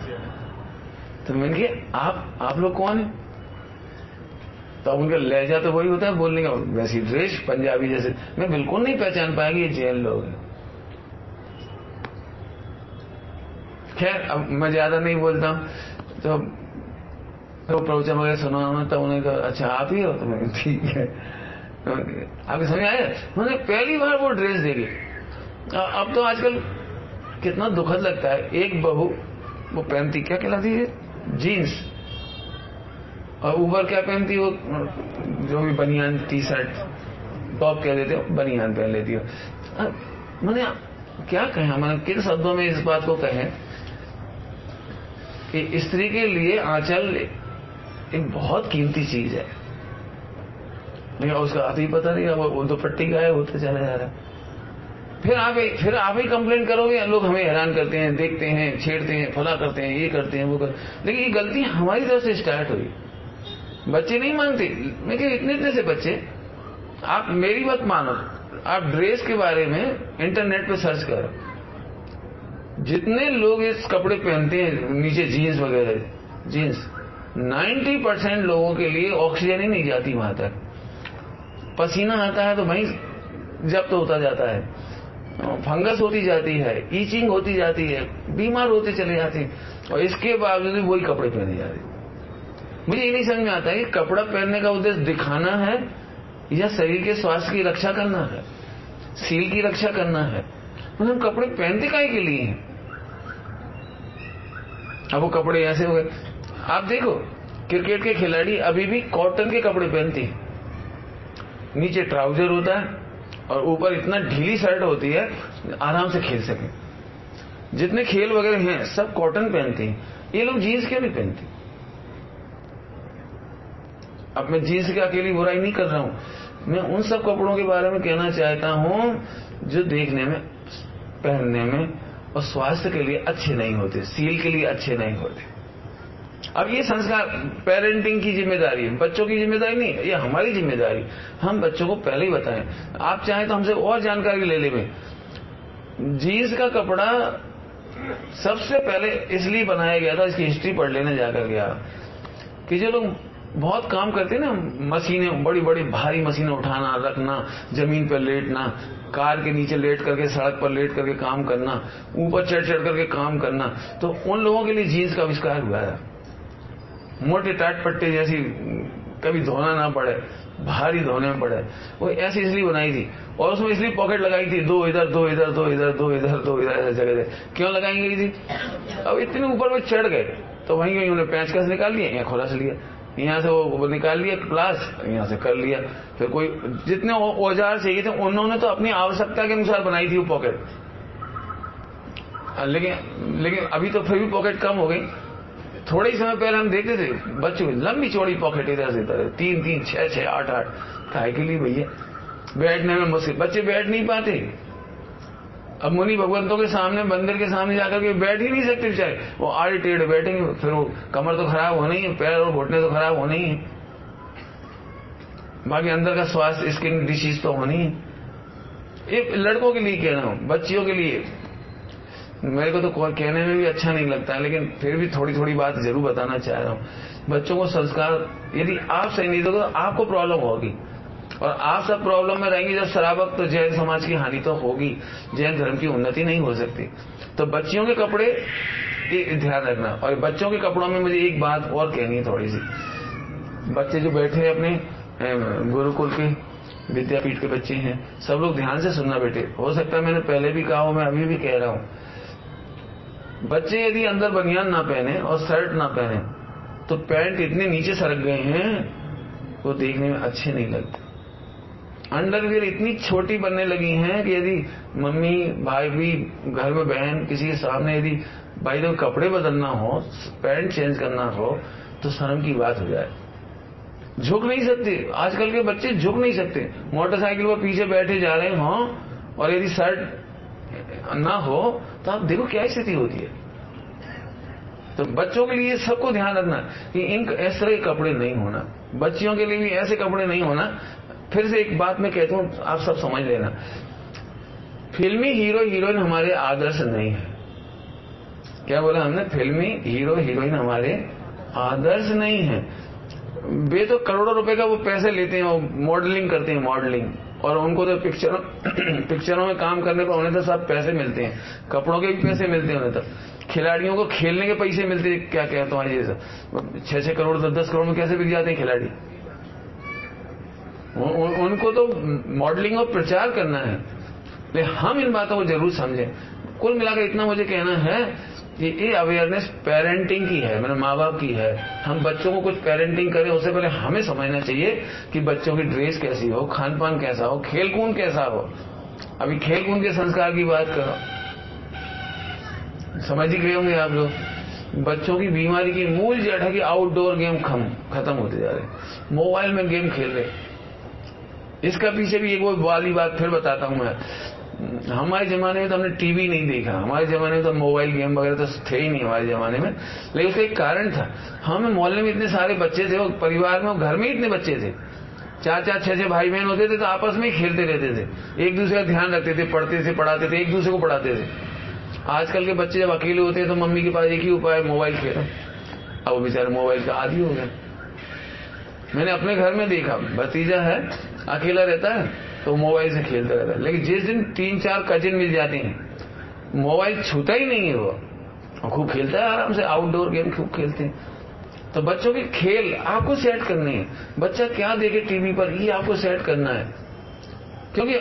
तो मैंने कहा, आप आप लोग कौन है? तो उनका लहजा तो वही होता है बोलने का, वैसी ड्रेस, पंजाबी जैसे। मैं बिल्कुल नहीं पहचान पाएगी ये जैन लोग हैं। खैर, अब मैं ज़्यादा नहीं बोलता। तो तो प्रवचन वगैरह सुना तो उन्होंने कहा अच्छा आप ही हो? तो मैं ठीक है। आपके समझ आया? मैंने पहली बार वो ड्रेस देखी। अब तो आजकल कितना दुखद लगता है। एक बहू, वो पहनती क्या कहलाती है? जीन्स। और ऊपर क्या पहनती हो? जो भी बनियान टी शर्ट टॉप कह देते हो, बनियान पहन लेती हो। मैंने क्या कहा? मैंने किन शब्दों में इस बात को कहे कि स्त्री के लिए आंचल एक बहुत कीमती चीज़ है। लेकिन उसका अभी पता नहीं अब वो तो पट्टी गायब होते चला जा रहा फिर आप फिर आप ही कंप्लेन करोगे, लोग हमें हैरान करते हैं, देखते हैं, छेड़ते हैं, फला करते हैं, ये करते हैं, वो कर। लेकिन ये गलती हमारी तरफ़ से स्टार्ट हुई। बच्चे नहीं मानते। लेकिन इतने इतने से बच्चे, आप मेरी बात मानो। आप ड्रेस के बारे में इंटरनेट पे सर्च करो। जितने लोग इस कपड़े पहनते हैं, नीचे जीन्स वगैरह जीन्स 90 परसेंट लोगों के लिए ऑक्सीजन ही नहीं जाती वहाँ तक। पसीना आता है तो वहीं जब्त होता जाता है। फंगस होती जाती है ईचिंग होती जाती है, बीमार होते चले जाते हैं, और इसके बावजूद भी वही कपड़े पहने जाते मुझे ये नहीं समझ में आता है कि कपड़ा पहनने का उद्देश्य दिखाना है, या शरीर के स्वास्थ्य की रक्षा करना है, सील की रक्षा करना है। मतलब हम कपड़े पहनते काहे के लिए हैं? अब वो कपड़े ऐसे हो गए। आप देखो, क्रिकेट के खिलाड़ी अभी भी कॉटन के कपड़े पहनते हैं। नीचे ट्राउज़र होता है और ऊपर इतना ढीली शर्ट होती है, आराम से खेल सके। जितने खेल वगैरह हैं, सब कॉटन पहनते हैं। ये लोग जीन्स क्यों नहीं पहनते? अब मैं जीन्स की अकेली बुराई नहीं कर रहा हूँ। मैं उन सब कपड़ों के बारे में कहना चाहता हूँ, जो देखने में, पहनने में और स्वास्थ्य के लिए अच्छे नहीं होते, सील के लिए अच्छे नहीं होते। अब ये संस्कार पेरेंटिंग की ज़िम्मेदारी है, बच्चों की ज़िम्मेदारी नहीं ये हमारी ज़िम्मेदारी हम बच्चों को पहले ही बताएँ। आप चाहें तो हमसे और जानकारी ले ले। जीन्स का कपड़ा सबसे पहले इसलिए बनाया गया था, इसकी हिस्ट्री पढ़ लेने जाकर गया कि जो लोग बहुत काम करते हैं ना, मशीनें बड़ी बड़ी भारी मशीनें उठाना, रखना, ज़मीन पर लेटना, कार के नीचे लेट करके, सड़क पर लेट करके काम करना, ऊपर चढ़ चढ़ करके काम करना तो उन लोगों के लिए जीन्स का आविष्कार हुआ है। मोटे टाट पट्टे जैसी, कभी धोना ना पड़े, भारी धोने में पड़े। वो ऐसी इसलिए बनाई थी। और उसमें इसलिए पॉकेट लगाई थी, दो इधर दो इधर दो इधर दो इधर दो इधर, ऐसे जगह क्यों लगाई गई थी? अब इतने ऊपर में चढ़ गए तो वहीं कहीं उन्हें पैंचकस निकाल लिया या खोलस लिया। यहाँ से वो निकाल लिया क्लास यहाँ से कर लिया। फिर कोई, जितने औज़ार चाहिए थे, उन्होंने तो अपनी आवश्यकता के अनुसार बनाई थी वो पॉकेट। लेकिन लेकिन अभी तो फिर भी पॉकेट कम हो गई। थोड़े ही समय पहले हम देखते थे, बच्चों लंबी चौड़ी पॉकेट इधर से इधर, तीन तीन, छह छह, आठ आठ। था के लिए भैया? बैठने में मुश्किल। बच्चे बैठ नहीं पाते। अब मुनि भगवंतों के सामने, मंदिर के सामने जाकर के बैठ ही नहीं सकते बेचारे। वो आड़े टेढ़ बैठेंगे, फिर वो कमर तो खराब होना है, पैर और घुटने तो खराब होने ही है। बाकी अंदर का स्वास्थ्य स्किन डिसीज तो होनी है। ये लड़कों के लिए कह रहा हूँ, बच्चियों के लिए। मेरे को तो कहने में भी अच्छा नहीं लगता है लेकिन फिर भी थोड़ी थोड़ी बात ज़रूर बताना चाह रहा हूँ। बच्चों को संस्कार, यदि आप सही नहीं दोगे तो आपको प्रॉब्लम होगी। और आप सब प्रॉब्लम में रहेंगे, जब शराबक तो जैन समाज की हानि तो होगी, जैन धर्म की उन्नति नहीं हो सकती। तो बच्चियों के कपड़े ध्यान रखना। और बच्चों के कपड़ों में मुझे एक बात और कहनी है थोड़ी सी बच्चे जो बैठे हैं अपने गुरुकुल के विद्यापीठ के बच्चे हैं, सब लोग ध्यान से सुनना बेटे। हो सकता है मैंने पहले भी कहा हो, मैं अभी भी कह रहा हूँ। बच्चे यदि अंदर बनियान ना पहने और शर्ट ना पहने तो पैंट इतने नीचे सरक गए हैं, वो देखने में अच्छे नहीं लगते। अंडरवियर इतनी छोटी बनने लगी हैं कि यदि मम्मी, भाई भी, घर में बहन, किसी के सामने यदि भाई तो कपड़े बदलना हो, पैंट चेंज करना हो तो शर्म की बात हो जाए। झुक नहीं सकते। आजकल के बच्चे झुक नहीं सकते। मोटरसाइकिल पर पीछे बैठे जा रहे हो और यदि शर्ट ना हो तो आप देखो क्या स्थिति होती है। तो बच्चों के लिए सबको ध्यान रखना कि इन के कपड़े नहीं होना। बच्चियों के लिए भी ऐसे कपड़े नहीं होना। फिर से एक बात मैं कहता हूँ, आप सब समझ लेना। फिल्मी हीरो, हीरोइन हमारे आदर्श नहीं है। क्या बोला हमने? फिल्मी हीरो, हीरोइन हमारे आदर्श नहीं है। वे तो करोड़ों रुपए का वो पैसे लेते हैं, वो मॉडलिंग करते हैं मॉडलिंग और उनको तो पिक्चरों पिक्चरों (clears throat) में काम करने पर उन्हें तो सब पैसे मिलते हैं। कपड़ों के भी पैसे मिलते हैं उन्हें तो। खिलाड़ियों को खेलने के पैसे मिलते हैं, क्या क्या तुम्हारी जैसा छह छह करोड़ दस दस करोड़ में कैसे बिक जाते हैं खिलाड़ी? उनको तो मॉडलिंग और प्रचार करना है। हम इन बातों को ज़रूर समझें। कुल मिलाकर इतना मुझे कहना है कि ये अवेयरनेस पेरेंटिंग की है मेरे माँ बाप की है। हम बच्चों को कुछ पेरेंटिंग करें, उससे पहले हमें समझना चाहिए कि बच्चों की ड्रेस कैसी हो खान पान कैसा हो खेल कूद कैसा हो। अभी खेल कूद के संस्कार की बात करो। समझ ही गए होंगे आप लोग। बच्चों की बीमारी की मूल जड़ है कि आउटडोर गेम खम, खत्म होते जा रहे मोबाइल में गेम खेल रहे इसका पीछे भी एक वो वाली बात फिर बताता हूँ मैं। हमारे जमाने में तो हमने टीवी नहीं देखा। हमारे जमाने में तो मोबाइल, गेम वगैरह तो थे ही नहीं हमारे जमाने में। लेकिन उसका एक कारण था। हमें मोहल्ले में इतने सारे बच्चे थे, और परिवार में, और घर में इतने बच्चे थे। चार चार छह छह भाई बहन होते थे तो आपस में ही खेलते रहते थे। एक दूसरे का ध्यान रखते थे, पढ़ते थे, पढ़ाते थे, एक दूसरे को पढ़ाते थे। आजकल के बच्चे जब अकेले होते हैं तो मम्मी के पास एक ही उपाय, मोबाइल खेलो। अब बेचारे मोबाइल का आदि हो गए। मैंने अपने घर में देखा। भतीजा है, अकेला रहता है। तो मोबाइल से खेलता रहता है। लेकिन जिस दिन तीन चार कजिन मिल जाते हैं, मोबाइल छूता ही नहीं है वो। और खूब खेलता है, आराम से आउटडोर गेम खूब खेलते हैं। तो बच्चों के खेल आपको सेट करने हैं। बच्चा क्या देखे टीवी पर, ये आपको सेट करना है। क्योंकि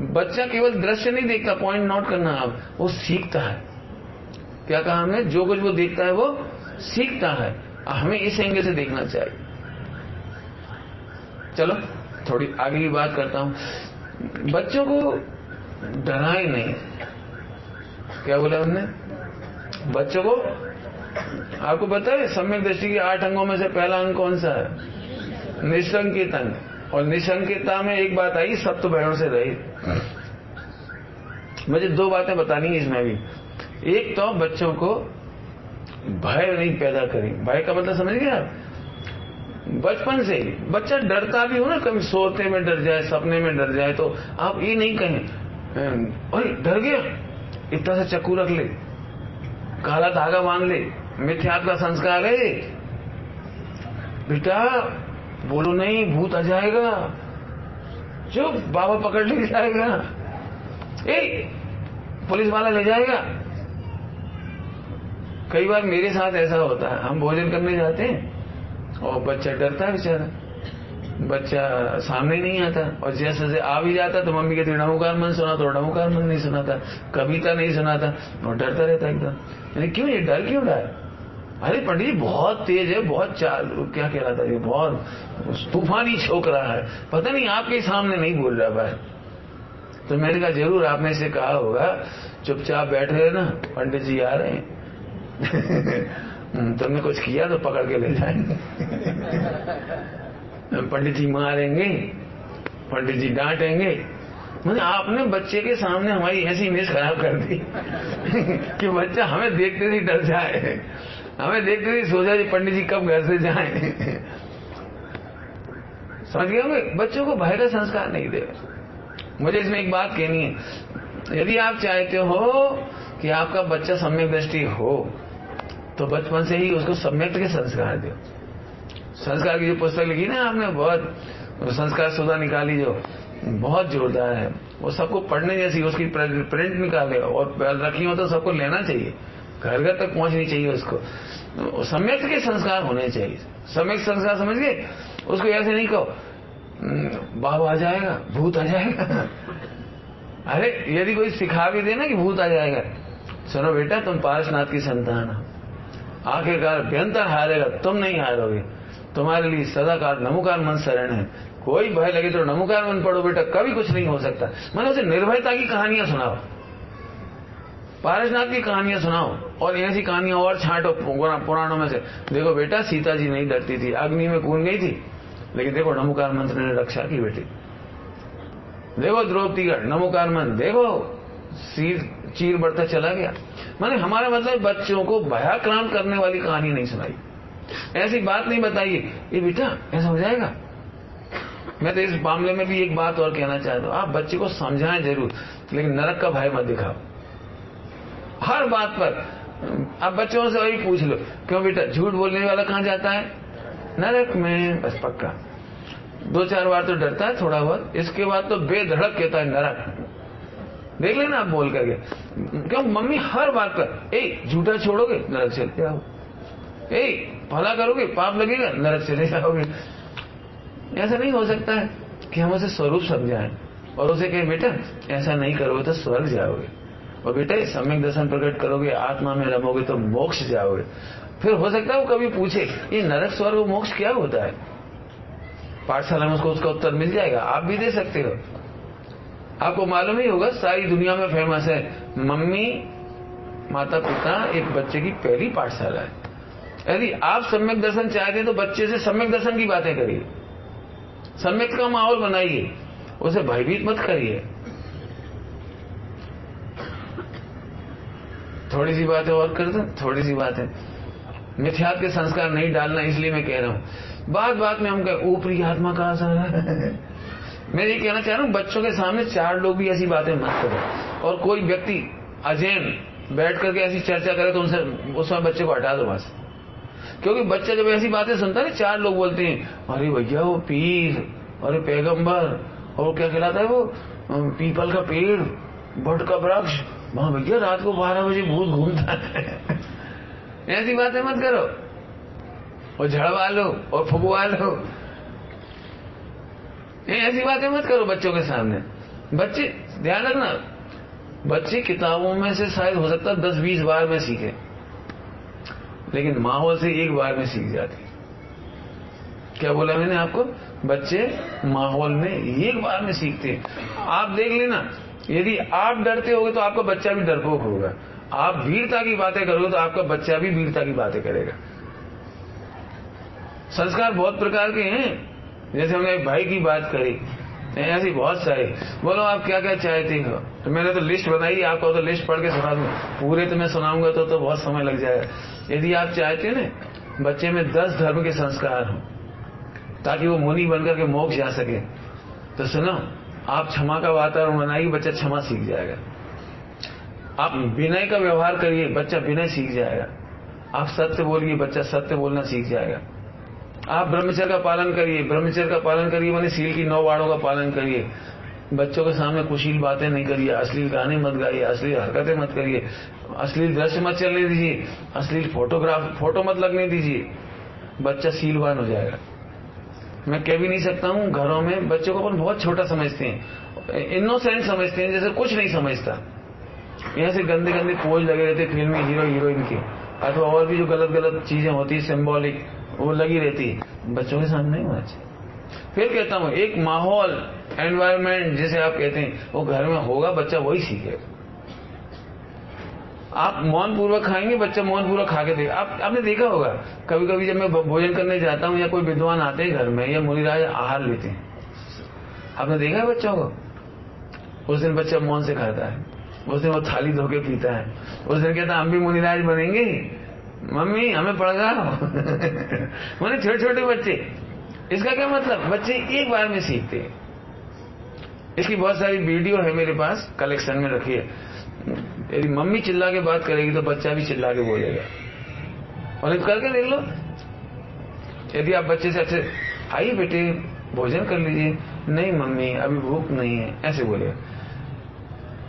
बच्चा केवल दृश्य नहीं देखता पॉइंट नोट करना आप, वो सीखता है। क्या कहा हमने? जो कुछ वो देखता है, वो सीखता है। हमें इस एंगल से देखना चाहिए। चलो। थोड़ी आगे की बात करता हूँ। बच्चों को डराए नहीं। क्या बोला हमने बच्चों को? आपको पता है, सम्यक दृष्टि के आठ अंगों में से पहला अंग कौन सा है? निशंकित अंग। और निशंकिता में एक बात आई सत्य भयों से रही। मुझे दो बातें बतानी है इसमें भी। एक तो बच्चों को भय नहीं पैदा करें। भय का मतलब समझ गया आप? बचपन से ही। बच्चा डरता भी हो ना, कभी सोते में डर जाए, सपने में डर जाए तो आप ये नहीं कहें अरे डर गया? इतना सा चक्कू रख ले, काला धागा बाँध ले मिथ्यात का संस्कार है बेटा, बोलो नहीं, भूत आ जाएगा। चुप, बाबा पकड़ ले जाएगा। ए, पुलिस वाला ले जाएगा। कई बार मेरे साथ ऐसा होता है, हम भोजन करने जाते हैं और बच्चा डरता है बेचारा। बच्चा सामने नहीं आता और जैसे जैसे आ भी जाता तो मम्मी कहती नमोकार मन सुना तो नमोकार मन नहीं सुनाता। कविता नहीं सुनाता। और डरता रहता एकदम। यानी क्यों ये डर क्यों रहा है? अरे पंडित जी, बहुत तेज है, बहुत चाल, क्या कह रहा था ये? बहुत तूफानी छोक रहा है। पता नहीं आपके सामने नहीं बोल रहा भाई। तो मैंने कहा, ज़रूर आपने से कहा होगा, चुपचाप बैठ गए ना, पंडित जी आ रहे हैं। (laughs) तुमने कुछ किया तो पकड़ के ले जाएँगे (laughs) पंडित जी मारेंगे पंडित जी डांटेंगे। मतलब आपने बच्चे के सामने हमारी ऐसी इमेज खराब कर दी (laughs) कि बच्चा हमें देखते ही डर जाए। हमें देखते ही सोचा जी पंडित जी कब घर से जाए। समझ गए बच्चों को भय का संस्कार नहीं दे। मुझे इसमें एक बात कहनी है। यदि आप चाहते हो कि आपका बच्चा सम्यक दृष्टि हो तो बचपन से ही उसको सम्यक के संस्कार दो संस्कार की जो पुस्तक लिखी ना आपने बहुत संस्कार सुधा निकाली जो बहुत जोरदार है। वो सबको पढ़ने जैसी उसकी प्रिंट निकाले और रखी हो तो सबको लेना चाहिए। घर घर तक पहुंचनी चाहिए उसको। सम्यक के संस्कार होने चाहिए। सम्यक संस्कार समझ गए? उसको ऐसे नहीं कहो हम्म, बाब आ जाएगा भूत आ जाएगा। (laughs) अरे यदि कोई सिखा भी देना कि भूत आ जाएगा सुनो बेटा तुम पारसनाथ की संतान हो। आखिरकार व्यंतर हारेगा, तुम नहीं हारोगे। तुम्हारे लिए सदाकार नमुकार मन शरण है। कोई भय लगे तो नमुकार मन पढ़ो बेटा, कभी कुछ नहीं हो सकता। मैंने उसे निर्भयता की कहानियाँ सुनाओ। पारसनाथ की कहानियाँ सुनाओ, और ऐसी कहानियाँ और छांटो पुराणों में से। देखो बेटा, सीता जी नहीं डरती थी, अग्नि में कूद गई थी। लेकिन देखो, नमुकार मंत्र ने रक्षा की बेटी। देखो द्रौपदी का नमुकार मंत्र, देखो चीर बढ़ता चला गया। मैंने हमारा मतलब बच्चों को भयाक्रांत करने वाली कहानी नहीं सुनाई। ऐसी बात नहीं बताइए। ये बेटा, ऐसा हो जाएगा? मैं तो इस मामले में भी एक बात और कहना चाहता हूँ। आप बच्चे को समझाएँ ज़रूर, लेकिन नरक का भय मत दिखाओ। हर बात पर, आप बच्चों से वही पूछ लो, क्यों बेटा, झूठ बोलने वाला कहाँ जाता है? नरक में, बस पक्का। दो चार बार तो डरता है थोड़ा बहुत, इसके बाद तो बेधड़क कहता है नरक। देख लेना आप बोल करके। क्यों, मम्मी हर बात पर ए झूठा छोड़ोगे? नरक चले जाओ ए, भला करोगे? पाप लगेगा? नरक चले जाओगे ऐसा नहीं हो सकता है कि हम उसे स्वरूप समझाएँ और उसे कहें, बेटा, ऐसा नहीं करोगे तो स्वर्ग जाओगे। और बेटा, सम्यक दर्शन प्रकट करोगे, आत्मा में रमोगे तो मोक्ष जाओगे। फिर हो सकता है वो कभी पूछे, ये नरक, स्वर्ग मोक्ष क्या होता है? पाठशाला में उसको उसका उत्तर मिल जाएगा। आप भी दे सकते हो। आपको मालूम ही होगा, सारी दुनिया में फ़ेमस है। मम्मी, माता पिता एक बच्चे की पहली पाठशाला है। यदि आप सम्यक दर्शन चाहते हैं तो बच्चे से सम्यक दर्शन की बातें करिए। सम्यक का माहौल बनाइए। उसे भयभीत मत करिए। थोड़ी सी बातें और कर दो, थोड़ी सी बातें। मिथ्यात के संस्कार नहीं डालना, इसलिए मैं कह रहा हूँ। बात बात में हम कह, ऊपरी आत्मा का असर है? मैं ये कहना चाह रहा हूँ, बच्चों के सामने चार लोग भी ऐसी बातें मत करो। और कोई व्यक्ति, अजैन, बैठ करके ऐसी चर्चा करे तो उनसे, उस समय बच्चे को हटा दो वहाँ से क्योंकि बच्चा जब ऐसी बातें सुनता है ना, चार लोग बोलते हैं, अरे भैया, वो पीर, अरे पैगंबर। और वो क्या कहलाता है, वो पीपल का पेड़, बट का वृक्ष। वहाँ भैया, रात को बारह बजे भूत घूमता है। (laughs) ऐसी बातें मत करो। और झड़वा लो, और फुगवा लो। ऐसी बातें मत करो बच्चों के सामने। बच्चे, ध्यान रखना, बच्चे किताबों में से शायद हो सकता है दस, बीस बार में सीखे, लेकिन माहौल से एक बार में सीख जाती क्या बोला मैंने आपको? बच्चे माहौल में एक बार में सीखते आप देख लेना, यदि आप डरते होगे तो आपका बच्चा भी डरपोक होगा। आप वीरता की बातें करोगे तो आपका बच्चा भी वीरता की बातें करेगा। संस्कार बहुत प्रकार के हैं। जैसे हमने एक भाई की बात करी ऐसी बहुत सारी, बोलो आप क्या क्या चाहते हो? तो मैंने तो लिस्ट बनाई आपको तो लिस्ट पढ़ के सुना पूरे तो मैं सुनाऊँगा तो तो बहुत समय लग जाएगा। यदि आप चाहते हो ना, बच्चे में दस धर्म के संस्कार हो, ताकि वो मुनि बनकर के मोक्ष जा सके तो सुनो, आप क्षमा का वातावरण बनाइए बच्चा क्षमा सीख जाएगा। आप विनय का व्यवहार करिए, बच्चा विनय सीख जाएगा। आप सत्य बोलिए, बच्चा सत्य बोलना सीख जाएगा। आप ब्रह्मचर्य का पालन करिए। ब्रह्मचर्य का पालन करिए, मैंने सील की नौ वाणों का पालन करिए। बच्चों के सामने कुशील बातें नहीं करिए, अश्लील गाने मत गाइए, अश्लील हरकतें मत करिए। अश्लील दृश्य मत चलने दीजिए, अश्लील फोटोग्राफ, फ़ोटो मत लगने दीजिए। बच्चा सीलवान हो जाएगा। मैं कह भी नहीं सकता हूँ, घरों में बच्चों को अपन बहुत छोटा समझते हैं। इनोसेंट समझते हैं, जैसे कुछ नहीं समझता। यहाँ से गंदे गंदे पोज लगे रहते फिल्मी हीरो हीरोइन के। अथवा और भी जो गलत गलत चीज़ें होती है सिंबॉलिक वो लगी रहती है। बच्चों के सामने नहीं होना चाहिए। फिर कहता हूँ, एक माहौल एनवायरमेंट जिसे आप कहते हैं, वो घर में होगा, बच्चा वही सीखेगा। आप मौन पूर्वक खाएँगे, बच्चा मौन पूर्वक खा के देगा आप आपने देखा होगा कभी कभी जब मैं भोजन करने जाता हूँ या कोई विद्वान आते हैं घर में या मुनिराज आहार लेते हैं। आपने देखा है बच्चों को? उस दिन बच्चा मौन से खाता है। उस दिन वो थाली धोके पीता है। उस दिन कहता हम भी मुनिराज बनेंगे मम्मी, हमें पढ़ा मैंने छोटे छोटे बच्चे। इसका क्या मतलब? बच्चे एक बार में सीखते हैं। इसकी बहुत सारी वीडियो है मेरे पास, कलेक्शन में रखी है। यदि मम्मी चिल्ला के बात करेगी तो बच्चा भी चिल्ला के बोलेगा। और करके देख लो। यदि आप बच्चे से अच्छे, आइए बेटे, भोजन कर लीजिए। नहीं मम्मी, अभी भूख नहीं है। ऐसे बोलेगा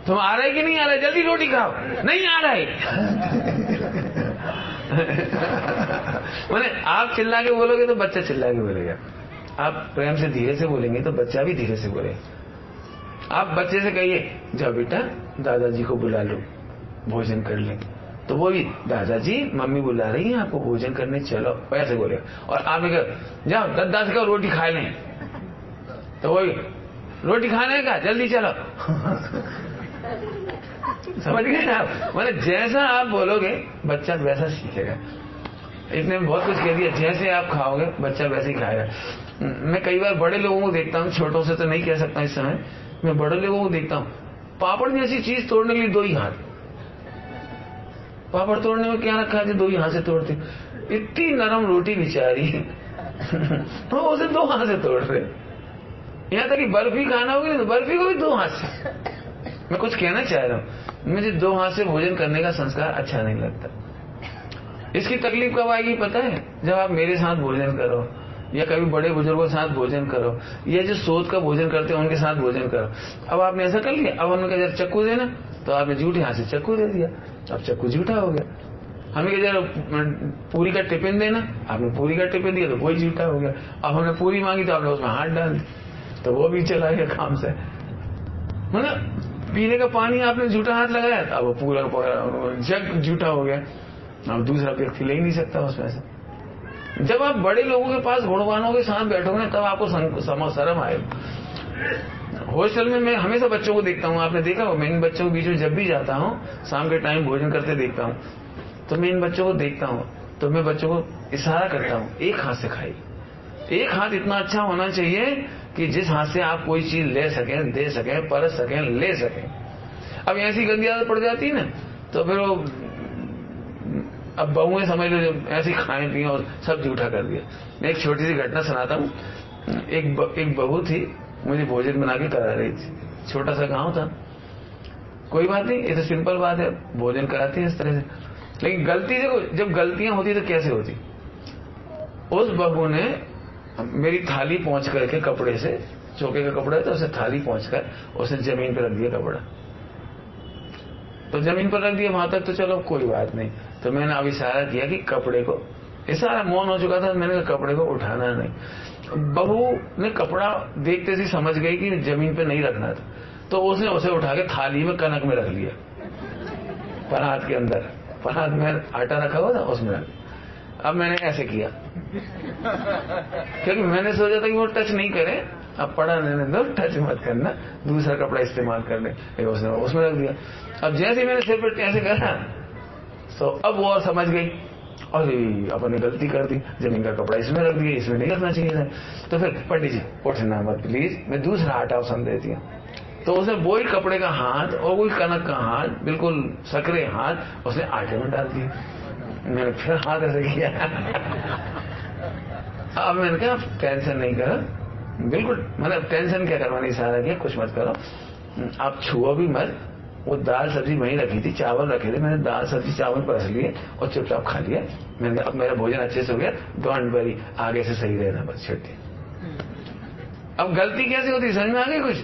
तुम आ रहे कि नहीं आ रहे? जल्दी रोटी खाओ। नहीं आ रहे। मैंने आप चिल्ला के बोलोगे तो बच्चा चिल्ला के बोलेगा। आप प्रेम से धीरे से बोलेंगे तो बच्चा भी धीरे से बोलेगा आप बच्चे से कहिए, जाओ बेटा, दादाजी को बुला लो, भोजन कर ले। तो वो भी, दादाजी, मम्मी बुला रही है आपको भोजन करने, चलो। ऐसे बोलेगा और आपने कहा, जाओ दस का रोटी खा लें। तो वही रोटी खाने का, जल्दी चलो। समझ गए ना? आप मतलब जैसा आप बोलोगे, बच्चा वैसा सीखेगा। इसने बहुत कुछ कह दिया, जैसे आप खाओगे, बच्चा वैसे ही खाएगा। मैं कई बार बड़े लोगों को देखता हूँ, छोटों से तो नहीं कह सकता इस समय, मैं बड़े लोगों को देखता हूँ, पापड़ जैसी चीज़ तोड़ने के लिए दो ही हाथ। पापड़ तोड़ने में क्या रखा है दो ही हाथ से तोड़ते? इतनी नरम रोटी बिचारी। तो (laughs) उसे दो हाथ से तोड़ रहे यहाँ तक कि बर्फ़ी खाना होगी तो बर्फ़ी को भी दो हाथ से। मैं कुछ कहना चाह रहा हूँ। मुझे दो हाथ से भोजन करने का संस्कार अच्छा नहीं लगता। इसकी तकलीफ़ कब आएगी पता है? जब आप मेरे साथ भोजन करो, या कभी बड़े बुज़ुर्गों के साथ भोजन करो, या जो सोच का भोजन करते हैं, उनके साथ भोजन करो। अब आपने ऐसा कर लिया। अब हमने कहा जरा चक्कू देना तो आपने झूठे हाथ से चक्कू दे दिया। अब चक्कू झूठा हो गया। हमें जरा पूरी का टिफ़िन देना। आपने पूरी का टिफ़िन दिया तो वही झूठा हो गया। अब हमने पूरी मांगी तो आपने उसमें हाथ डाल दिया। तो वो भी चला गया काम से। मतलब पीने का पानी आपने झूठा हाथ लगाया? अब वो पूरा जग झूठा हो गया। अब दूसरा व्यक्ति ले ही नहीं सकता उसमें से जब आप बड़े लोगों के पास, गुणवानों के साथ बैठोगे, तब आपको शर्म आएगा हॉस्टल में मैं हमेशा बच्चों को देखता हूँ। आपने देखा हो मैं इन बच्चों के बीच में जब भी जाता हूँ, शाम के टाइम भोजन करते देखता हूँ। तो मैं इन बच्चों को देखता हूँ। तो मैं बच्चों को इशारा करता हूँ, एक हाथ से खाई एक हाथ इतना अच्छा होना चाहिए कि जिस हाथ से आप कोई चीज़ ले सकें दे सकें परस सकें ले सकें। अब ऐसी गंदी आदत पड़ जाती है ना तो फिर वो अब बहुएँ समझ लो ऐसे खाए पिए और सब झूठा कर दिया। मैं एक छोटी सी घटना सुनाता हूँ। एक ब, एक बहू थी मुझे भोजन बना के करा रही थी। छोटा सा गाँव था। कोई बात नहीं ये तो सिंपल बात है भोजन कराती है इस तरह से। लेकिन गलती देखो जब गलतियाँ होती तो कैसे होती? उस बहू ने मेरी थाली पहुँच करके कपड़े से, चौके का कपड़ा है तो उसे थाली पहुँच कर उसने ज़मीन पर रख दिया कपड़ा। तो ज़मीन पर रख दिया, वहाँ तक तो चलो, कोई बात नहीं। तो मैंने अब इशारा किया कि कपड़े को, इशारा मौन हो चुका था, मैंने कपड़े को उठाना नहीं। बहू ने कपड़ा देखते ही समझ गई कि ज़मीन पे नहीं रखना था। तो उसने उसे उठा के थाली में कनक में रख लिया। परात के अंदर, परात में आटा रखा हुआ था, उसमें रख अब मैंने ऐसे किया। क्योंकि मैंने सोचा था कि वो टच नहीं करे। अब पड़ा रहने दो टच मत करना। दूसरा कपड़ा इस्तेमाल कर ले। उसने उसमें रख दिया। अब जैसे मैंने सिर पर ऐसे करा तो अब वो और समझ गई। और अपने गलती कर दी। ज़मीन का कपड़ा इसमें रख दिया, इसमें नहीं रखना चाहिए था। तो फिर, पंडित जी, उठना मत प्लीज़ मैं दूसरा आटा ऑप्शन दे दिया। तो उसने वही कपड़े का हाथ और वही कनक का हाथ, बिल्कुल सकरे हाथ, उसने आटे में डाल दिया मैंने फिर हाथ ऐसे किया। अब मैंने कहा टेंशन नहीं करो। बिल्कुल मतलब टेंशन क्या करवाने इशारा किया? कुछ मत करो। आप छुओ भी मत। वो दाल सब्ज़ी वहीं रखी थी, चावल रखे थे। मैंने दाल सब्ज़ी चावल परस लिए और चुपचाप खा लिया। मैंने अब मेरा भोजन अच्छे से हो गया। डोंट वरी आगे से सही रहना बस, छुट्टी। अब गलती कैसे होती? समझ में आ गई कुछ?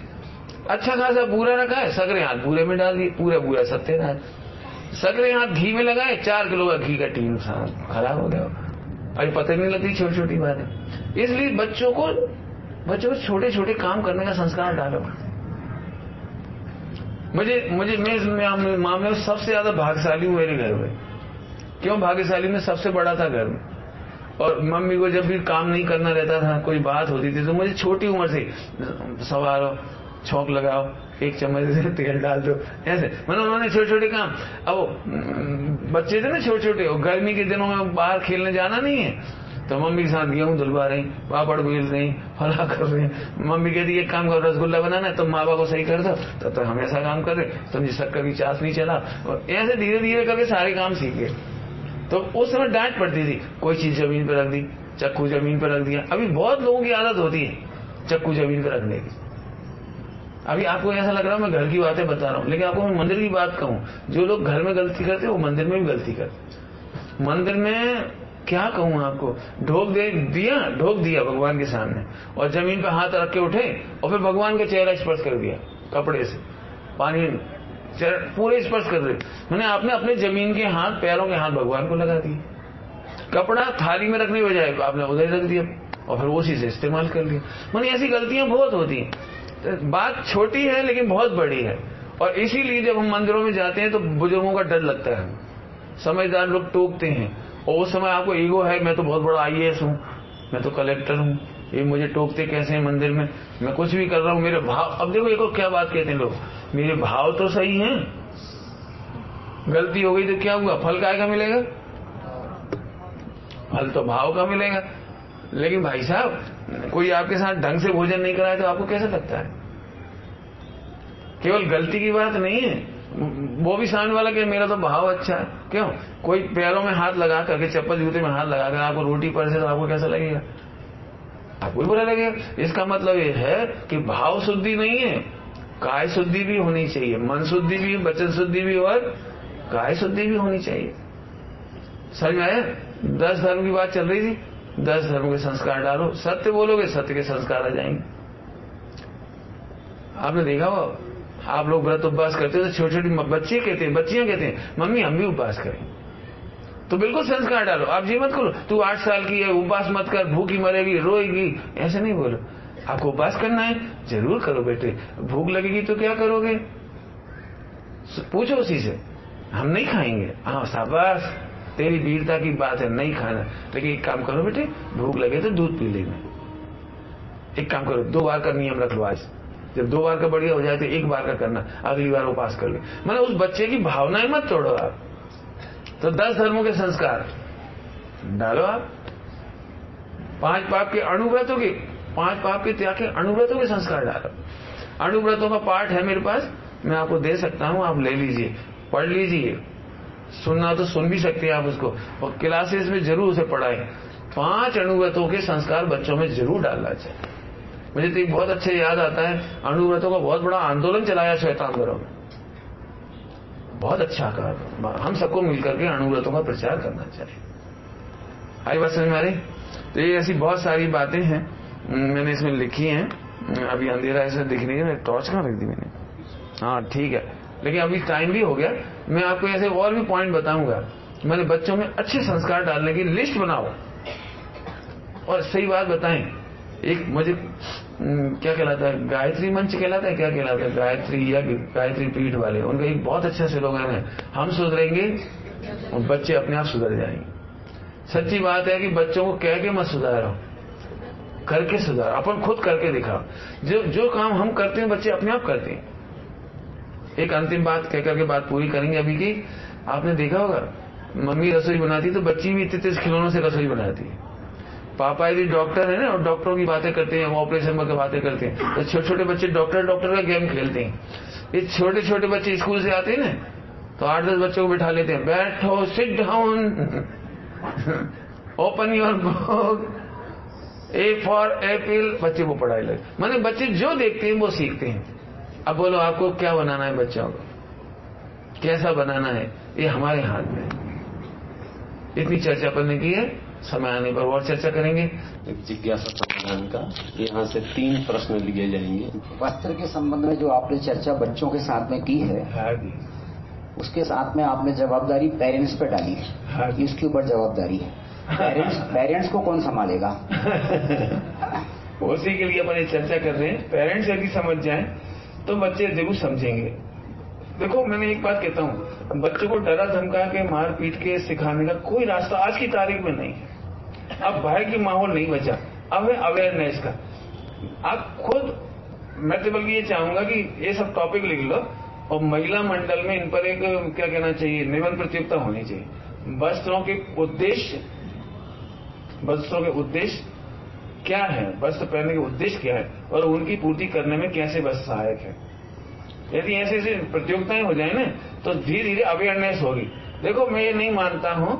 अच्छा खासा पूरा रखा है सगरे हाथ पूरे में डाल दिए, पूरा सत्ते हाथ सगरे हाथ घी में लगाए, चार किलो का घी का टीम खराब हो गया। अभी पता नहीं लगती छोटी छोटी बातें इसलिए बच्चों को बच्चों को छोटे छोटे काम करने का संस्कार डालो मुझे मुझे, मैं मामले में सबसे ज़्यादा भाग्यशाली हूँ मेरे घर में। क्यों? भाग्यशाली में सबसे बड़ा था घर में। और मम्मी को जब भी काम नहीं करना रहता था, कोई बात होती थी तो मुझे छोटी उम्र से सवारो छौक लगाओ, एक चम्मच से तेल डाल दो, ऐसे। मतलब उन्होंने छोटे छोटे काम। अब बच्चे थे ना छोटे छोटे गर्मी के दिनों में बाहर खेलने जाना नहीं है। तो मम्मी के साथ गेहूँ धुलवा रही, पापड़ बेल रही, फला कर रही। मम्मी कहती, एक काम करो, रसगुल्ला बनाना है तो माँ बाप को सही कर दो। तब तो हम ऐसा काम कर रहे। तो जी शक्कर की चाश नहीं चला। और ऐसे धीरे धीरे करके सारे काम सीखे तो उस समय डांट पड़ती थी। कोई चीज़ ज़मीन पर रख दी, चक्कू ज़मीन पर रख दिया। अभी बहुत लोगों की आदत होती है चक्कू ज़मीन पर रखने की। अभी आपको ऐसा लग रहा है मैं घर की बातें बता रहा हूँ, लेकिन आपको मैं मंदिर की बात कहूँ। जो लोग घर में गलती करते हैं, वो मंदिर में भी गलती करते मंदिर में क्या कहूँ आपको? ढोक दे दिया, ढोक दिया भगवान के सामने, और ज़मीन पर हाथ रख के उठे, और फिर भगवान का चेहरा स्पर्श कर दिया, कपड़े से। पानी पूरे स्पर्श कर रहे मैंने आपने अपने ज़मीन के हाथ, पैरों के हाथ भगवान को लगा दिए। कपड़ा थाली में रखने बजाय आपने उधर रख दिया, और फिर उसी से इस्तेमाल कर लिया मैंने ऐसी गलतियाँ बहुत होती हैं। तो बात छोटी है, लेकिन बहुत बड़ी है। और इसीलिए जब हम मंदिरों में जाते हैं तो बुज़ुर्गों का डर लगता है। समझदार लोग टोकते हैं। और उस समय आपको ईगो है, मैं तो बहुत बड़ा आईएएस हूँ, मैं तो कलेक्टर हूँ। ये मुझे टोकते कैसे हैं मंदिर में? मैं कुछ भी कर रहा हूँ, मेरे भाव अब देखो एक और क्या बात कहते हैं लोग। मेरे भाव तो सही हैं। गलती हो गई तो क्या हुआ? फल का मिलेगा? फल तो भाव का मिलेगा। लेकिन भाई साहब, कोई आपके साथ ढंग से भोजन नहीं कराए तो आपको कैसा लगता है? केवल गलती की बात नहीं है। वो भी सामने वाला कि मेरा तो भाव अच्छा है। क्यों? कोई पैरों में हाथ लगा करके, चप्पल जूते में हाथ लगा कर आपको रोटी पड़े तो आपको कैसा लगेगा? आपको भी बुरा लगेगा। इसका मतलब ये है कि भाव शुद्धि नहीं है, काय शुद्धि भी होनी चाहिए। मन शुद्धि भी, वचन शुद्धि भी और काय शुद्धि भी होनी चाहिए। समझ में आया? दस धर्म की बात चल रही थी। दस धर्म के संस्कार डालो, सत्य बोलोगे, सत्य के संस्कार आ जाएँगे। आपने देखा वो आप लोग व्रत उपवास करते हो तो छोटी छोटी बच्चे कहते हैं, बच्चियाँ कहते हैं, मम्मी, हम भी उपवास करें। तो बिल्कुल संस्कार डालो। आप जी मत करो तू आठ साल की है, उपवास मत कर, भूखी मरेगी, रोएगी। ऐसे नहीं बोलो। आपको उपवास करना है, ज़रूर करो बेटे। भूख लगेगी तो क्या करोगे? पूछो उसी से। हम नहीं खाएँगे। हाँ शाबाश। तेरी वीरता की बात है, नहीं खाना। लेकिन एक काम करो बेटे, भूख लगे तो दूध पी लेना। एक काम करो, दो बार का नियम रख लो आज। जब दो बार का बढ़िया हो जाए तो एक बार का करना, अगली बार उपास कर ले। मतलब उस बच्चे की भावनाएँ मत तोड़ो आप। तो दस धर्मों के संस्कार। डालो आप। पाँच पाप के अणुव्रतों के, पाँच पाप के त्याग के अणुव्रतों के संस्कार डालो। अणुव्रतों का पाठ है मेरे पास, मैं आपको दे सकता हूँ, आप ले लीजिए, पढ़ लीजिए। सुनना तो सुन भी सकते हैं आप उसको। और क्लासेस में ज़रूर उसे पढ़ाएँ। पाँच अणुव्रतों के संस्कार बच्चों में ज़रूर डालना चाहिए। मुझे तो बहुत अच्छे याद आता है अणुव्रतों का बहुत बड़ा आंदोलन चलाया श्वेतांबरों में बहुत अच्छा कहा। हम सबको मिलकर के अणुव्रतों का प्रचार करना चाहिए। आई बात समझ में तो ये ऐसी बहुत सारी बातें हैं मैंने इसमें लिखी हैं। अभी अंधेरा ऐसा दिखने के टॉर्च कहाँ रख दी मैंने? हाँ ठीक है। लेकिन अभी टाइम भी हो गया। मैं आपको ऐसे और भी पॉइंट बताऊँगा। मैंने बच्चों में अच्छे संस्कार डालने की लिस्ट बनाओ। और सही बात बताएँ, एक मुझे क्या कहलाता है, गायत्री मंच कहलाता है, क्या कहलाता है, गायत्री या गायत्री पीठ वाले। उनका एक बहुत अच्छा स्लोगन है, हम सुधरेंगे और बच्चे अपने आप सुधर जाएँगे। सच्ची बात है कि बच्चों को कह के मत सुधारो, करके सुधार, अपन खुद करके दिखाओ। जो जो काम हम करते हैं, बच्चे अपने आप करते हैं। एक अंतिम बात कह करके बात पूरी करेंगे अभी की। आपने देखा होगा, मम्मी रसोई बनाती तो बच्ची भी इतने खिलौनों से रसोई बनाती है। पापा यदि डॉक्टर है ना, और डॉक्टरों की बातें करते हैं ऑपरेशन में बातें करते हैं। तो छोटे छोटे बच्चे डॉक्टर डॉक्टर का गेम खेलते हैं। ये छोटे छोटे बच्चे स्कूल से आते हैं ना तो आठ दस बच्चों को बिठा लेते हैं। बैठो sit down open your book A for apple बच्चे को पढ़ाई लगे मैंने बच्चे जो देखते हैं, वो सीखते हैं। अब बोलो आपको क्या बनाना है बच्चों? को कैसा बनाना है? ये हमारे हाथ में इतनी चर्चा अपन ने की है समय आने पर और चर्चा करेंगे।
जिज्ञासा समाधान का यहाँ से तीन प्रश्न लिए जाएँगे।
वस्त्र के संबंध में जो आपने चर्चा बच्चों के साथ में की है
हाँ
उसके साथ में आपने जवाबदारी पेरेंट्स पे डाली है।
हाँ
इसके ऊपर जवाबदारी है। पेरेंट्स पेरेंट्स (laughs) को कौन संभालेगा? (laughs)
उसी के लिए अपन चर्चा कर रहे हैं। पेरेंट्स यदि समझ जाएँ तो बच्चे ज़रूर समझेंगे। देखो मैंने एक बात कहता हूँ, बच्चों को डरा धमका के मार पीट के सिखाने का कोई रास्ता आज की तारीख में नहीं है। अब भय की माहौल नहीं बचा। अब है अवेयरनेस का। आप खुद, मैं तो बल्कि ये चाहूँगा कि ये सब टॉपिक लिख लो, और महिला मंडल में इन पर एक, क्या कहना चाहिए, निबंध प्रतियोगिता होनी चाहिए। वस्त्रों के उद्देश्य, वस्त्रों के उद्देश्य क्या है? वस्त्र पहनने के उद्देश्य क्या है? और उनकी पूर्ति करने में कैसे वस्त्र सहायक है? यदि ऐसे ऐसी प्रतियोगिताएँ हो जाए ना तो धीरे धीरे अवेयरनेस होगी। देखो, मैं ये नहीं मानता हूँ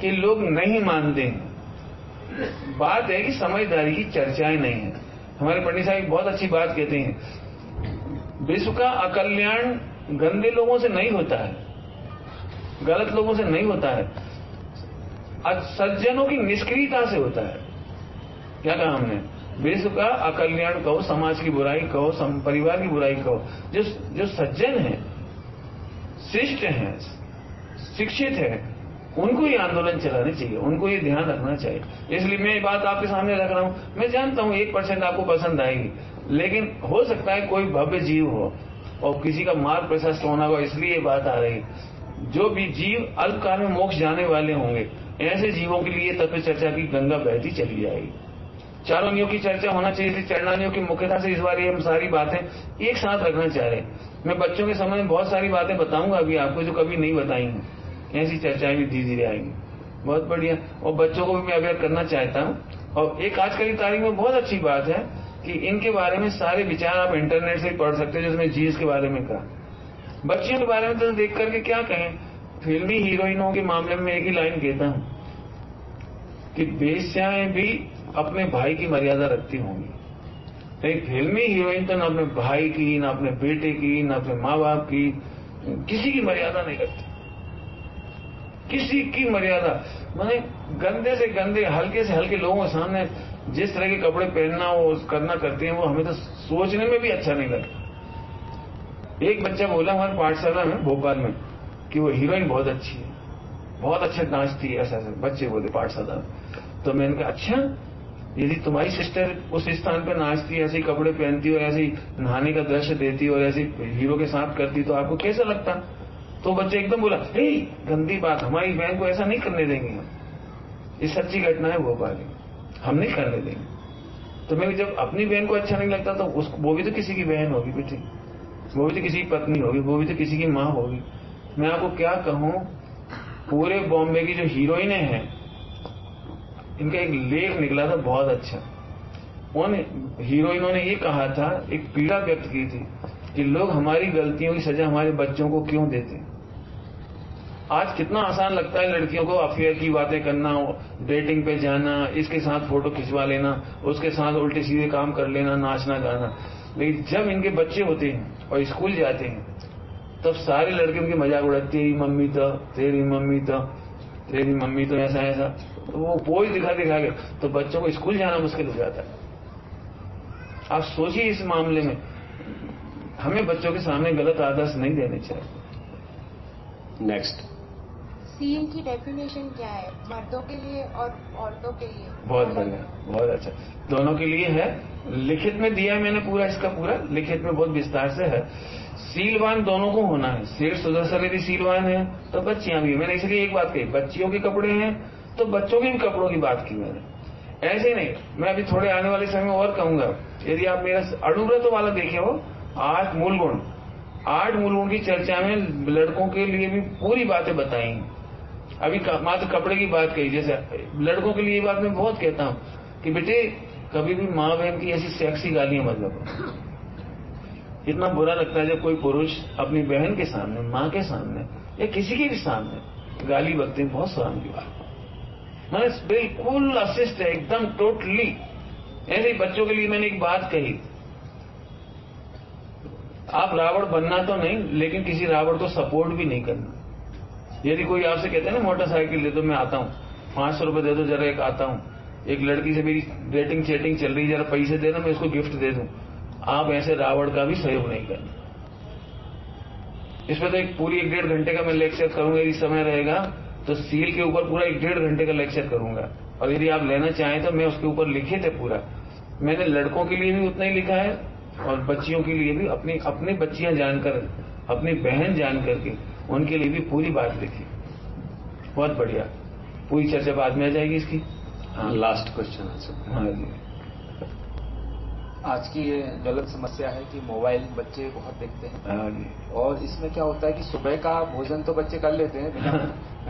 कि लोग नहीं मानते हैं। बात है कि समझदारी की चर्चाएँ नहीं है। हमारे पंडित साहब बहुत अच्छी बात कहते हैं, विश्व का अकल्याण गंदे लोगों से नहीं होता है, गलत लोगों से नहीं होता है सज्जनों की निष्क्रियता से होता है। क्या कहा हमने विश्व का अकल्याण कहो, समाज की बुराई कहो परिवार की बुराई कहो। जो जो सज्जन है, शिष्ट है, शिक्षित है, उनको ये आंदोलन चलाने चाहिए, उनको ये ध्यान रखना चाहिए। इसलिए मैं ये बात आपके सामने रख रहा हूँ। मैं जानता हूँ एक परसेंट आपको पसंद आएगी, लेकिन हो सकता है कोई भव्य जीव हो, और किसी का मार्ग प्रशस्त होना हो, इसलिए ये बात आ रही जो भी जीव अल्पकाल में मोक्ष जाने वाले होंगे, ऐसे जीवों के लिए तत्व चर्चा की गंगा बहती चली जाएगी। चारों नियों की चर्चा होना चाहिए थी चरणानियों की मुख्यता से इस बार ये हम सारी बातें एक साथ रखना चाह रहे हैं। मैं बच्चों के समय में बहुत सारी बातें बताऊँगा अभी आपको, जो कभी नहीं बताई ऐसी चर्चाएँ भी धीरे धीरे आएँगी। बहुत बढ़िया। और बच्चों को भी मैं अवेयर करना चाहता हूँ। और एक आज की तारीख में बहुत अच्छी बात है कि इनके बारे में सारे विचार आप इंटरनेट से पढ़ सकते हो, जिसमें जीस के बारे में कहा। बच्चियों के बारे में तो देख करके क्या कहें? फिल्मी हीरोइनों के मामले में एक ही लाइन कहता हूँ कि बेस्याएँ भी अपने भाई की मर्यादा रखती होंगी। एक फिल्मी हीरोइन तो ना अपने भाई की, ना अपने बेटे की, ना अपने माँ बाप की, किसी की मर्यादा नहीं करती किसी की मर्यादा। मैंने गंदे से गंदे, हल्के से हल्के लोगों के सामने जिस तरह के कपड़े पहनना वो करना करती हैं, वो हमें तो सोचने में भी अच्छा नहीं लगता। एक बच्चा बोला हमारे पाठशाला में, भोपाल में, कि वो हीरोइन बहुत अच्छी है, बहुत अच्छा नाचती है ऐसा ऐसा बच्चे बोले पाठशाला में। तो मैंने कहा अच्छा यदि तुम्हारी सिस्टर उस स्थान पर नाचती है, ऐसे कपड़े पहनती और ऐसे नहाने का दृश्य देती और ऐसे हीरो के साथ करती तो आपको कैसा लगता? तो बच्चे एकदम बोला, हे, गंदी बात, हमारी बहन को ऐसा नहीं करने देंगे हम। ये सच्ची घटना है भोपाल की हम नहीं करने देंगे। तो मैं जब अपनी बहन को अच्छा नहीं लगता तो उसको वो भी तो किसी की बहन होगी बेटी वो भी तो किसी की पत्नी होगी, वो भी तो किसी की माँ होगी। मैं आपको क्या कहूँ, पूरे बॉम्बे की जो हीरोइने हैं इनका एक लेख निकला था बहुत अच्छा। उन हीरोइनों ने ये कहा था, एक पीड़ा व्यक्त की थी कि लोग हमारी गलतियों की सजा हमारे बच्चों को क्यों देते आज कितना आसान लगता है लड़कियों को अफेयर की बातें करना डेटिंग पे जाना, इसके साथ फ़ोटो खिंचवा लेना, उसके साथ उल्टे सीधे काम कर लेना, नाचना गाना। लेकिन जब इनके बच्चे होते हैं और स्कूल जाते हैं, तब सारे लड़के उनकी मज़ाक उड़ाते तेरी मम्मी तो तेरी मम्मी तो तेरी मम्मी तो ऐसा ऐसा। तो वो बोझ दिखा दिखा के तो बच्चों को स्कूल जाना मुश्किल हो जाता है। आप सोचिए इस मामले में, हमें बच्चों के सामने गलत आदर्श नहीं देने चाहिए।
नेक्स्ट
सीन की डेफिनेशन क्या है? मर्दों के लिए और औरतों के लिए?
बहुत बढ़िया, बहुत अच्छा। दोनों के लिए है। लिखित में दिया है मैंने पूरा इसका पूरा। लिखित में बहुत विस्तार से है। सीलवान दोनों को होना है। शेर सुदर्शन यदि सीलवान है तो बच्चियाँ भी। मैंने इसलिए एक बात कही, बच्चियों के कपड़े हैं तो बच्चों के भी कपड़ों की बात की मैंने। ऐसे नहीं, मैं अभी थोड़े आने वाले समय में और कहूँगा। यदि आप मेरा अणुव्रत वाला देखे हो, आठ मूल गुण आठ मूल गुण की चर्चा में लड़कों के लिए भी पूरी बातें बताई अभी मात्र कपड़े की बात कही, जैसे, लड़कों के लिए ये बात मैं बहुत कहता हूँ कि बेटे, कभी भी माँ बहन की ऐसी सेक्सी गालियाँ मत लगो इतना बुरा लगता है जब कोई पुरुष अपनी बहन के सामने, माँ के सामने, या किसी के भी सामने गाली बकते हैं, बहुत शर्म की बात मैंने बिल्कुल असिस्ट है, एकदम टोटली ऐसे बच्चों के लिए मैंने एक बात कही। आप रावण बनना तो नहीं, लेकिन किसी रावण को सपोर्ट भी नहीं करना। यदि कोई आपसे कहते हैं ना, मोटरसाइकिल दे दो मैं आता हूँ। पाँच सौ रुपए दे दो, जरा एक आता हूँ। एक लड़की से मेरी डेटिंग चैटिंग चल रही जरा पैसे दे दो, मैं इसको गिफ्ट दे दूँ। आप ऐसे रावण का भी सहयोग नहीं करना इसमें तो एक पूरी एक डेढ़ घंटे का मैं लेक्चर करूँगा, यदि समय रहेगा तो सील के ऊपर पूरा एक डेढ़ घंटे का लेक्चर करूँगा। और यदि आप लेना चाहें तो मैं उसके ऊपर लिखे थे पूरा। मैंने लड़कों के लिए भी उतना ही लिखा है, और बच्चियों के लिए भी अपनी अपनी बच्चियाँ जानकर, अपनी बहन जान करके उनके लिए भी पूरी बात लिखी। बहुत बढ़िया। पूरी चर्चा बाद में आ जाएगी इसकी।
हाँ लास्ट क्वेश्चन
हाँ जी।
आज की ये गलत समस्या है कि मोबाइल बच्चे बहुत देखते हैं।
हाँ
और इसमें क्या होता है कि सुबह का भोजन तो बच्चे कर लेते हैं बिना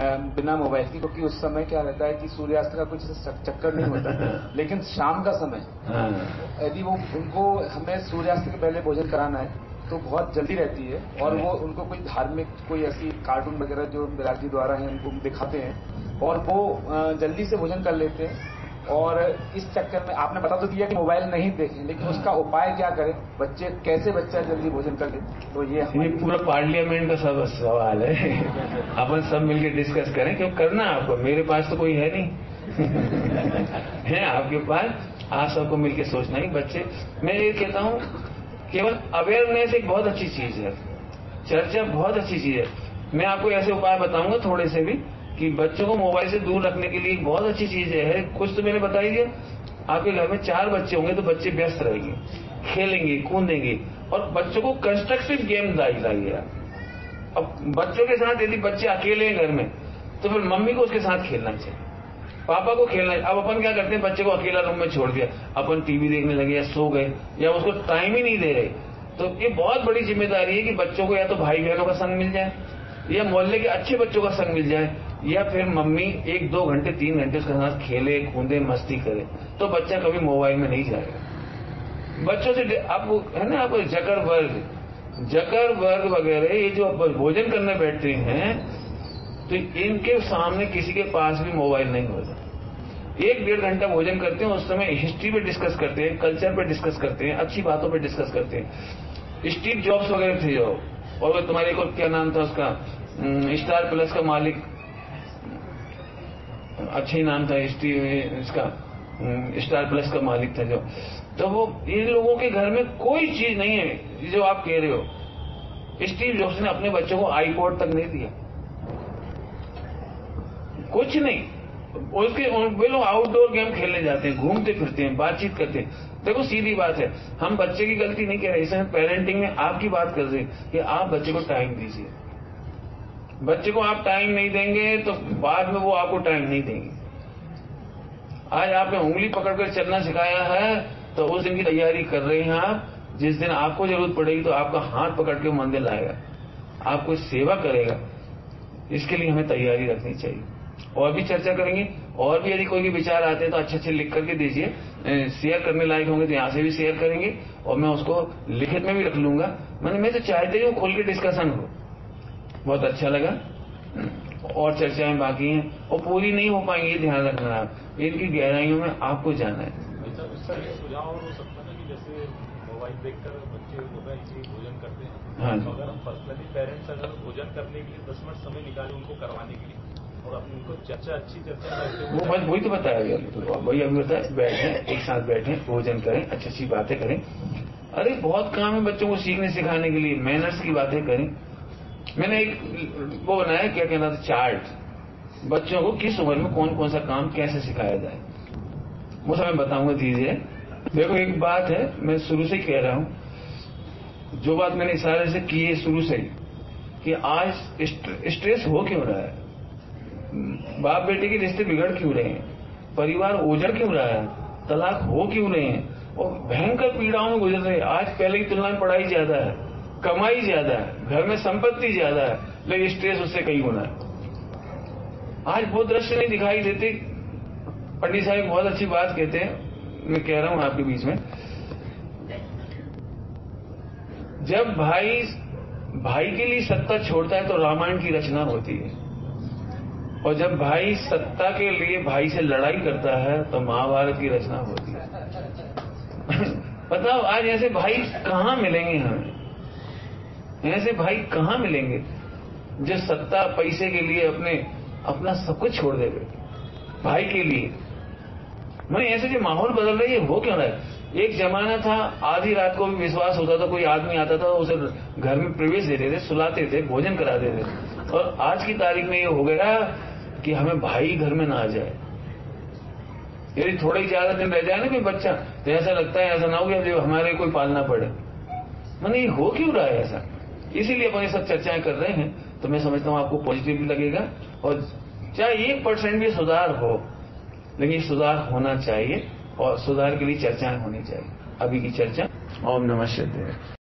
(laughs) बिना मोबाइल की क्योंकि उस समय क्या रहता है कि सूर्यास्त का कुछ चक्कर नहीं होता। (laughs) लेकिन शाम का समय
हाँ।
यदि वो उनको हमें सूर्यास्त के पहले भोजन कराना है तो बहुत जल्दी रहती है और वो उनको कोई धार्मिक, कोई ऐसी कार्टून वगैरह जो बिराजी द्वारा है, उनको दिखाते हैं। और वो जल्दी से भोजन कर लेते हैं। और इस चक्कर में आपने बता तो दिया कि मोबाइल नहीं देखें, लेकिन उसका उपाय क्या करें? बच्चे, कैसे बच्चा जल्दी भोजन कर ले? तो ये
ये पूरा पार्लियामेंट का सब सवाल है। (laughs) अपन सब मिलकर डिस्कस करें क्यों करना आपको। मेरे पास तो कोई है नहीं। (laughs) है आपके पास? आप सबको मिलकर सोचना ही बच्चे मैं ये कहता हूँ केवल अवेयरनेस एक बहुत अच्छी चीज़ है। चर्चा बहुत अच्छी चीज़ है। मैं आपको ऐसे उपाय बताऊँगा थोड़े से भी कि बच्चों को मोबाइल से दूर रखने के लिए बहुत अच्छी चीज़ है। कुछ तो मैंने बताई दिया आपके घर में चार बच्चे होंगे तो बच्चे व्यस्त रहेंगे, खेलेंगे, कूदेंगे और बच्चों को कंस्ट्रक्टिव गेम लाइए आप अब बच्चों के साथ यदि बच्चे अकेले हैं घर में तो फिर मम्मी को उसके साथ खेलना चाहिए। पापा को खेलना अब अपन क्या करते हैं? बच्चे को अकेला रूम में छोड़ दिया। अपन टीवी देखने लगे या सो गए, या उसको टाइम ही नहीं दे रहे। तो ये बहुत बड़ी ज़िम्मेदारी है कि बच्चों को या तो भाई बहनों का संग मिल जाए, या मोहल्ले के अच्छे बच्चों का संग मिल जाए, या फिर मम्मी एक, दो घंटे, तीन घंटे उसके साथ खेले, कूदे, मस्ती करे तो बच्चा कभी मोबाइल में नहीं जाएगा। बच्चों से आप है ना आप जकर वर्ग जकर वर्ग वगैरह, ये जो भोजन करने बैठते हैं तो इनके सामने किसी के पास भी मोबाइल नहीं होता। एक डेढ़ घंटा भोजन करते हैं उस समय हिस्ट्री पे डिस्कस करते हैं कल्चर पे डिस्कस करते हैं अच्छी बातों पे डिस्कस करते हैं। स्टीव जॉब्स वगैरह थे जो और वो तुम्हारे को क्या नाम था उसका? हम्म, स्टार प्लस का मालिक। अच्छा ही नाम था हिस्ट्री इसका। हम्म, स्टार प्लस का मालिक था जो। तो वो इन लोगों के घर में कोई चीज़ नहीं है जो आप कह रहे हो। स्टीव जॉब्स ने अपने बच्चों को आईपॉड तक नहीं दिया। कुछ नहीं। उसके वे लोग आउटडोर गेम खेलने जाते हैं, घूमते फिरते हैं, बातचीत करते हैं। देखो, सीधी बात है, हम बच्चे की गलती नहीं कह रहे इसे हम पेरेंटिंग में आपकी बात कर रहे हैं कि आप बच्चे को टाइम दीजिए। बच्चे को आप टाइम नहीं देंगे तो बाद में वो आपको टाइम नहीं देंगे। आज आपने उंगली पकड़कर चलना सिखाया है तो उस दिन की तैयारी कर रहे हैं आप। जिस दिन आपको ज़रूरत पड़ेगी तो आपका हाथ पकड़ के मंदिर लाएगा। आपको सेवा करेगा। इसके लिए हमें तैयारी रखनी चाहिए। और भी चर्चा करेंगे। और भी यदि कोई भी विचार आते हैं तो अच्छे अच्छे लिख करके दीजिए। शेयर करने लायक होंगे तो यहाँ से भी शेयर करेंगे। और मैं उसको लिखित में भी रख लूँगा। मैंने मैं तो चाहते ही खोल के डिस्कशन हो। बहुत अच्छा लगा। और चर्चाएँ बाकी हैं। और पूरी नहीं हो पाएँगी ध्यान रखना आप। इनकी गहराइयों में आपको जाना है।
हैं हाँ। तो अगर हम पर्सनली पेरेंट्स अगर भोजन करने के लिए दस मिनट समय निकालें उनको करवाने के लिए। चर्चा, अच्छी
वो बस वही तो बताया गया। तो वही अभी बताया बैठे एक साथ बैठे भोजन करें अच्छी अच्छी बातें करें। अरे, बहुत काम है बच्चों को सीखने, सिखाने के लिए मैनर्स की बातें करें। मैंने एक वो बनाया, क्या कहना था, चार्ट। बच्चों को किस उम्र में कौन कौन सा काम कैसे सिखाया जाए। वो सब मैं बताऊँगा धीरे देखो, एक बात है, मैं शुरू से कह रहा हूँ, जो बात मैंने इशारे से की है शुरू से कि आज स्ट्रेस हो क्यों रहा है? बाप बेटे के रिश्ते बिगड़ क्यों रहे हैं? परिवार उजड़ क्यों रहा है? तलाक हो क्यों रहे हैं? और भयंकर पीड़ाओं में गुजर रहे आज पहले की तुलना में पढ़ाई ज़्यादा है, कमाई ज़्यादा है, घर में संपत्ति ज़्यादा है, लेकिन स्ट्रेस उससे कई गुना है। आज वो दृश्य नहीं दिखाई देते। पंडित साहब बहुत अच्छी बात कहते हैं। मैं कह रहा हूँ आपके बीच में। जब भाई भाई के लिए सत्ता छोड़ता है तो रामायण की रचना होती है। और जब भाई सत्ता के लिए भाई से लड़ाई करता है तो महाभारत की रचना होती है। (laughs) बताओ आज ऐसे भाई कहाँ मिलेंगे हमें? ऐसे भाई कहाँ मिलेंगे जो सत्ता पैसे के लिए अपने, अपना सब कुछ छोड़ देवे भाई के लिए। मैंने ऐसे जो माहौल बदल रही है, वो क्यों रहा है? एक जमाना था, आधी रात को भी विश्वास होता था, कोई आदमी आता था, उसे घर में प्रवेश देते थे सुलाते थे, भोजन कराते थे। और आज की तारीख में ये हो गया कि हमें भाई घर में ना आ जाए। यदि थोड़े ही ज़्यादा दिन रह जाए ना कोई बच्चा तो ऐसा लगता है, ऐसा ना हो जो हमारे कोई पालना पड़े। मैंने ये हो क्यों रहा है ऐसा? इसीलिए अपन ये सब चर्चाएँ कर रहे हैं। तो मैं समझता हूँ आपको पॉजिटिव भी लगेगा और चाहे एक परसेंट भी सुधार हो, लेकिन सुधार होना चाहिए और सुधार के लिए चर्चाएँ होनी चाहिए। अभी की चर्चा। ओम नमः शिवाय।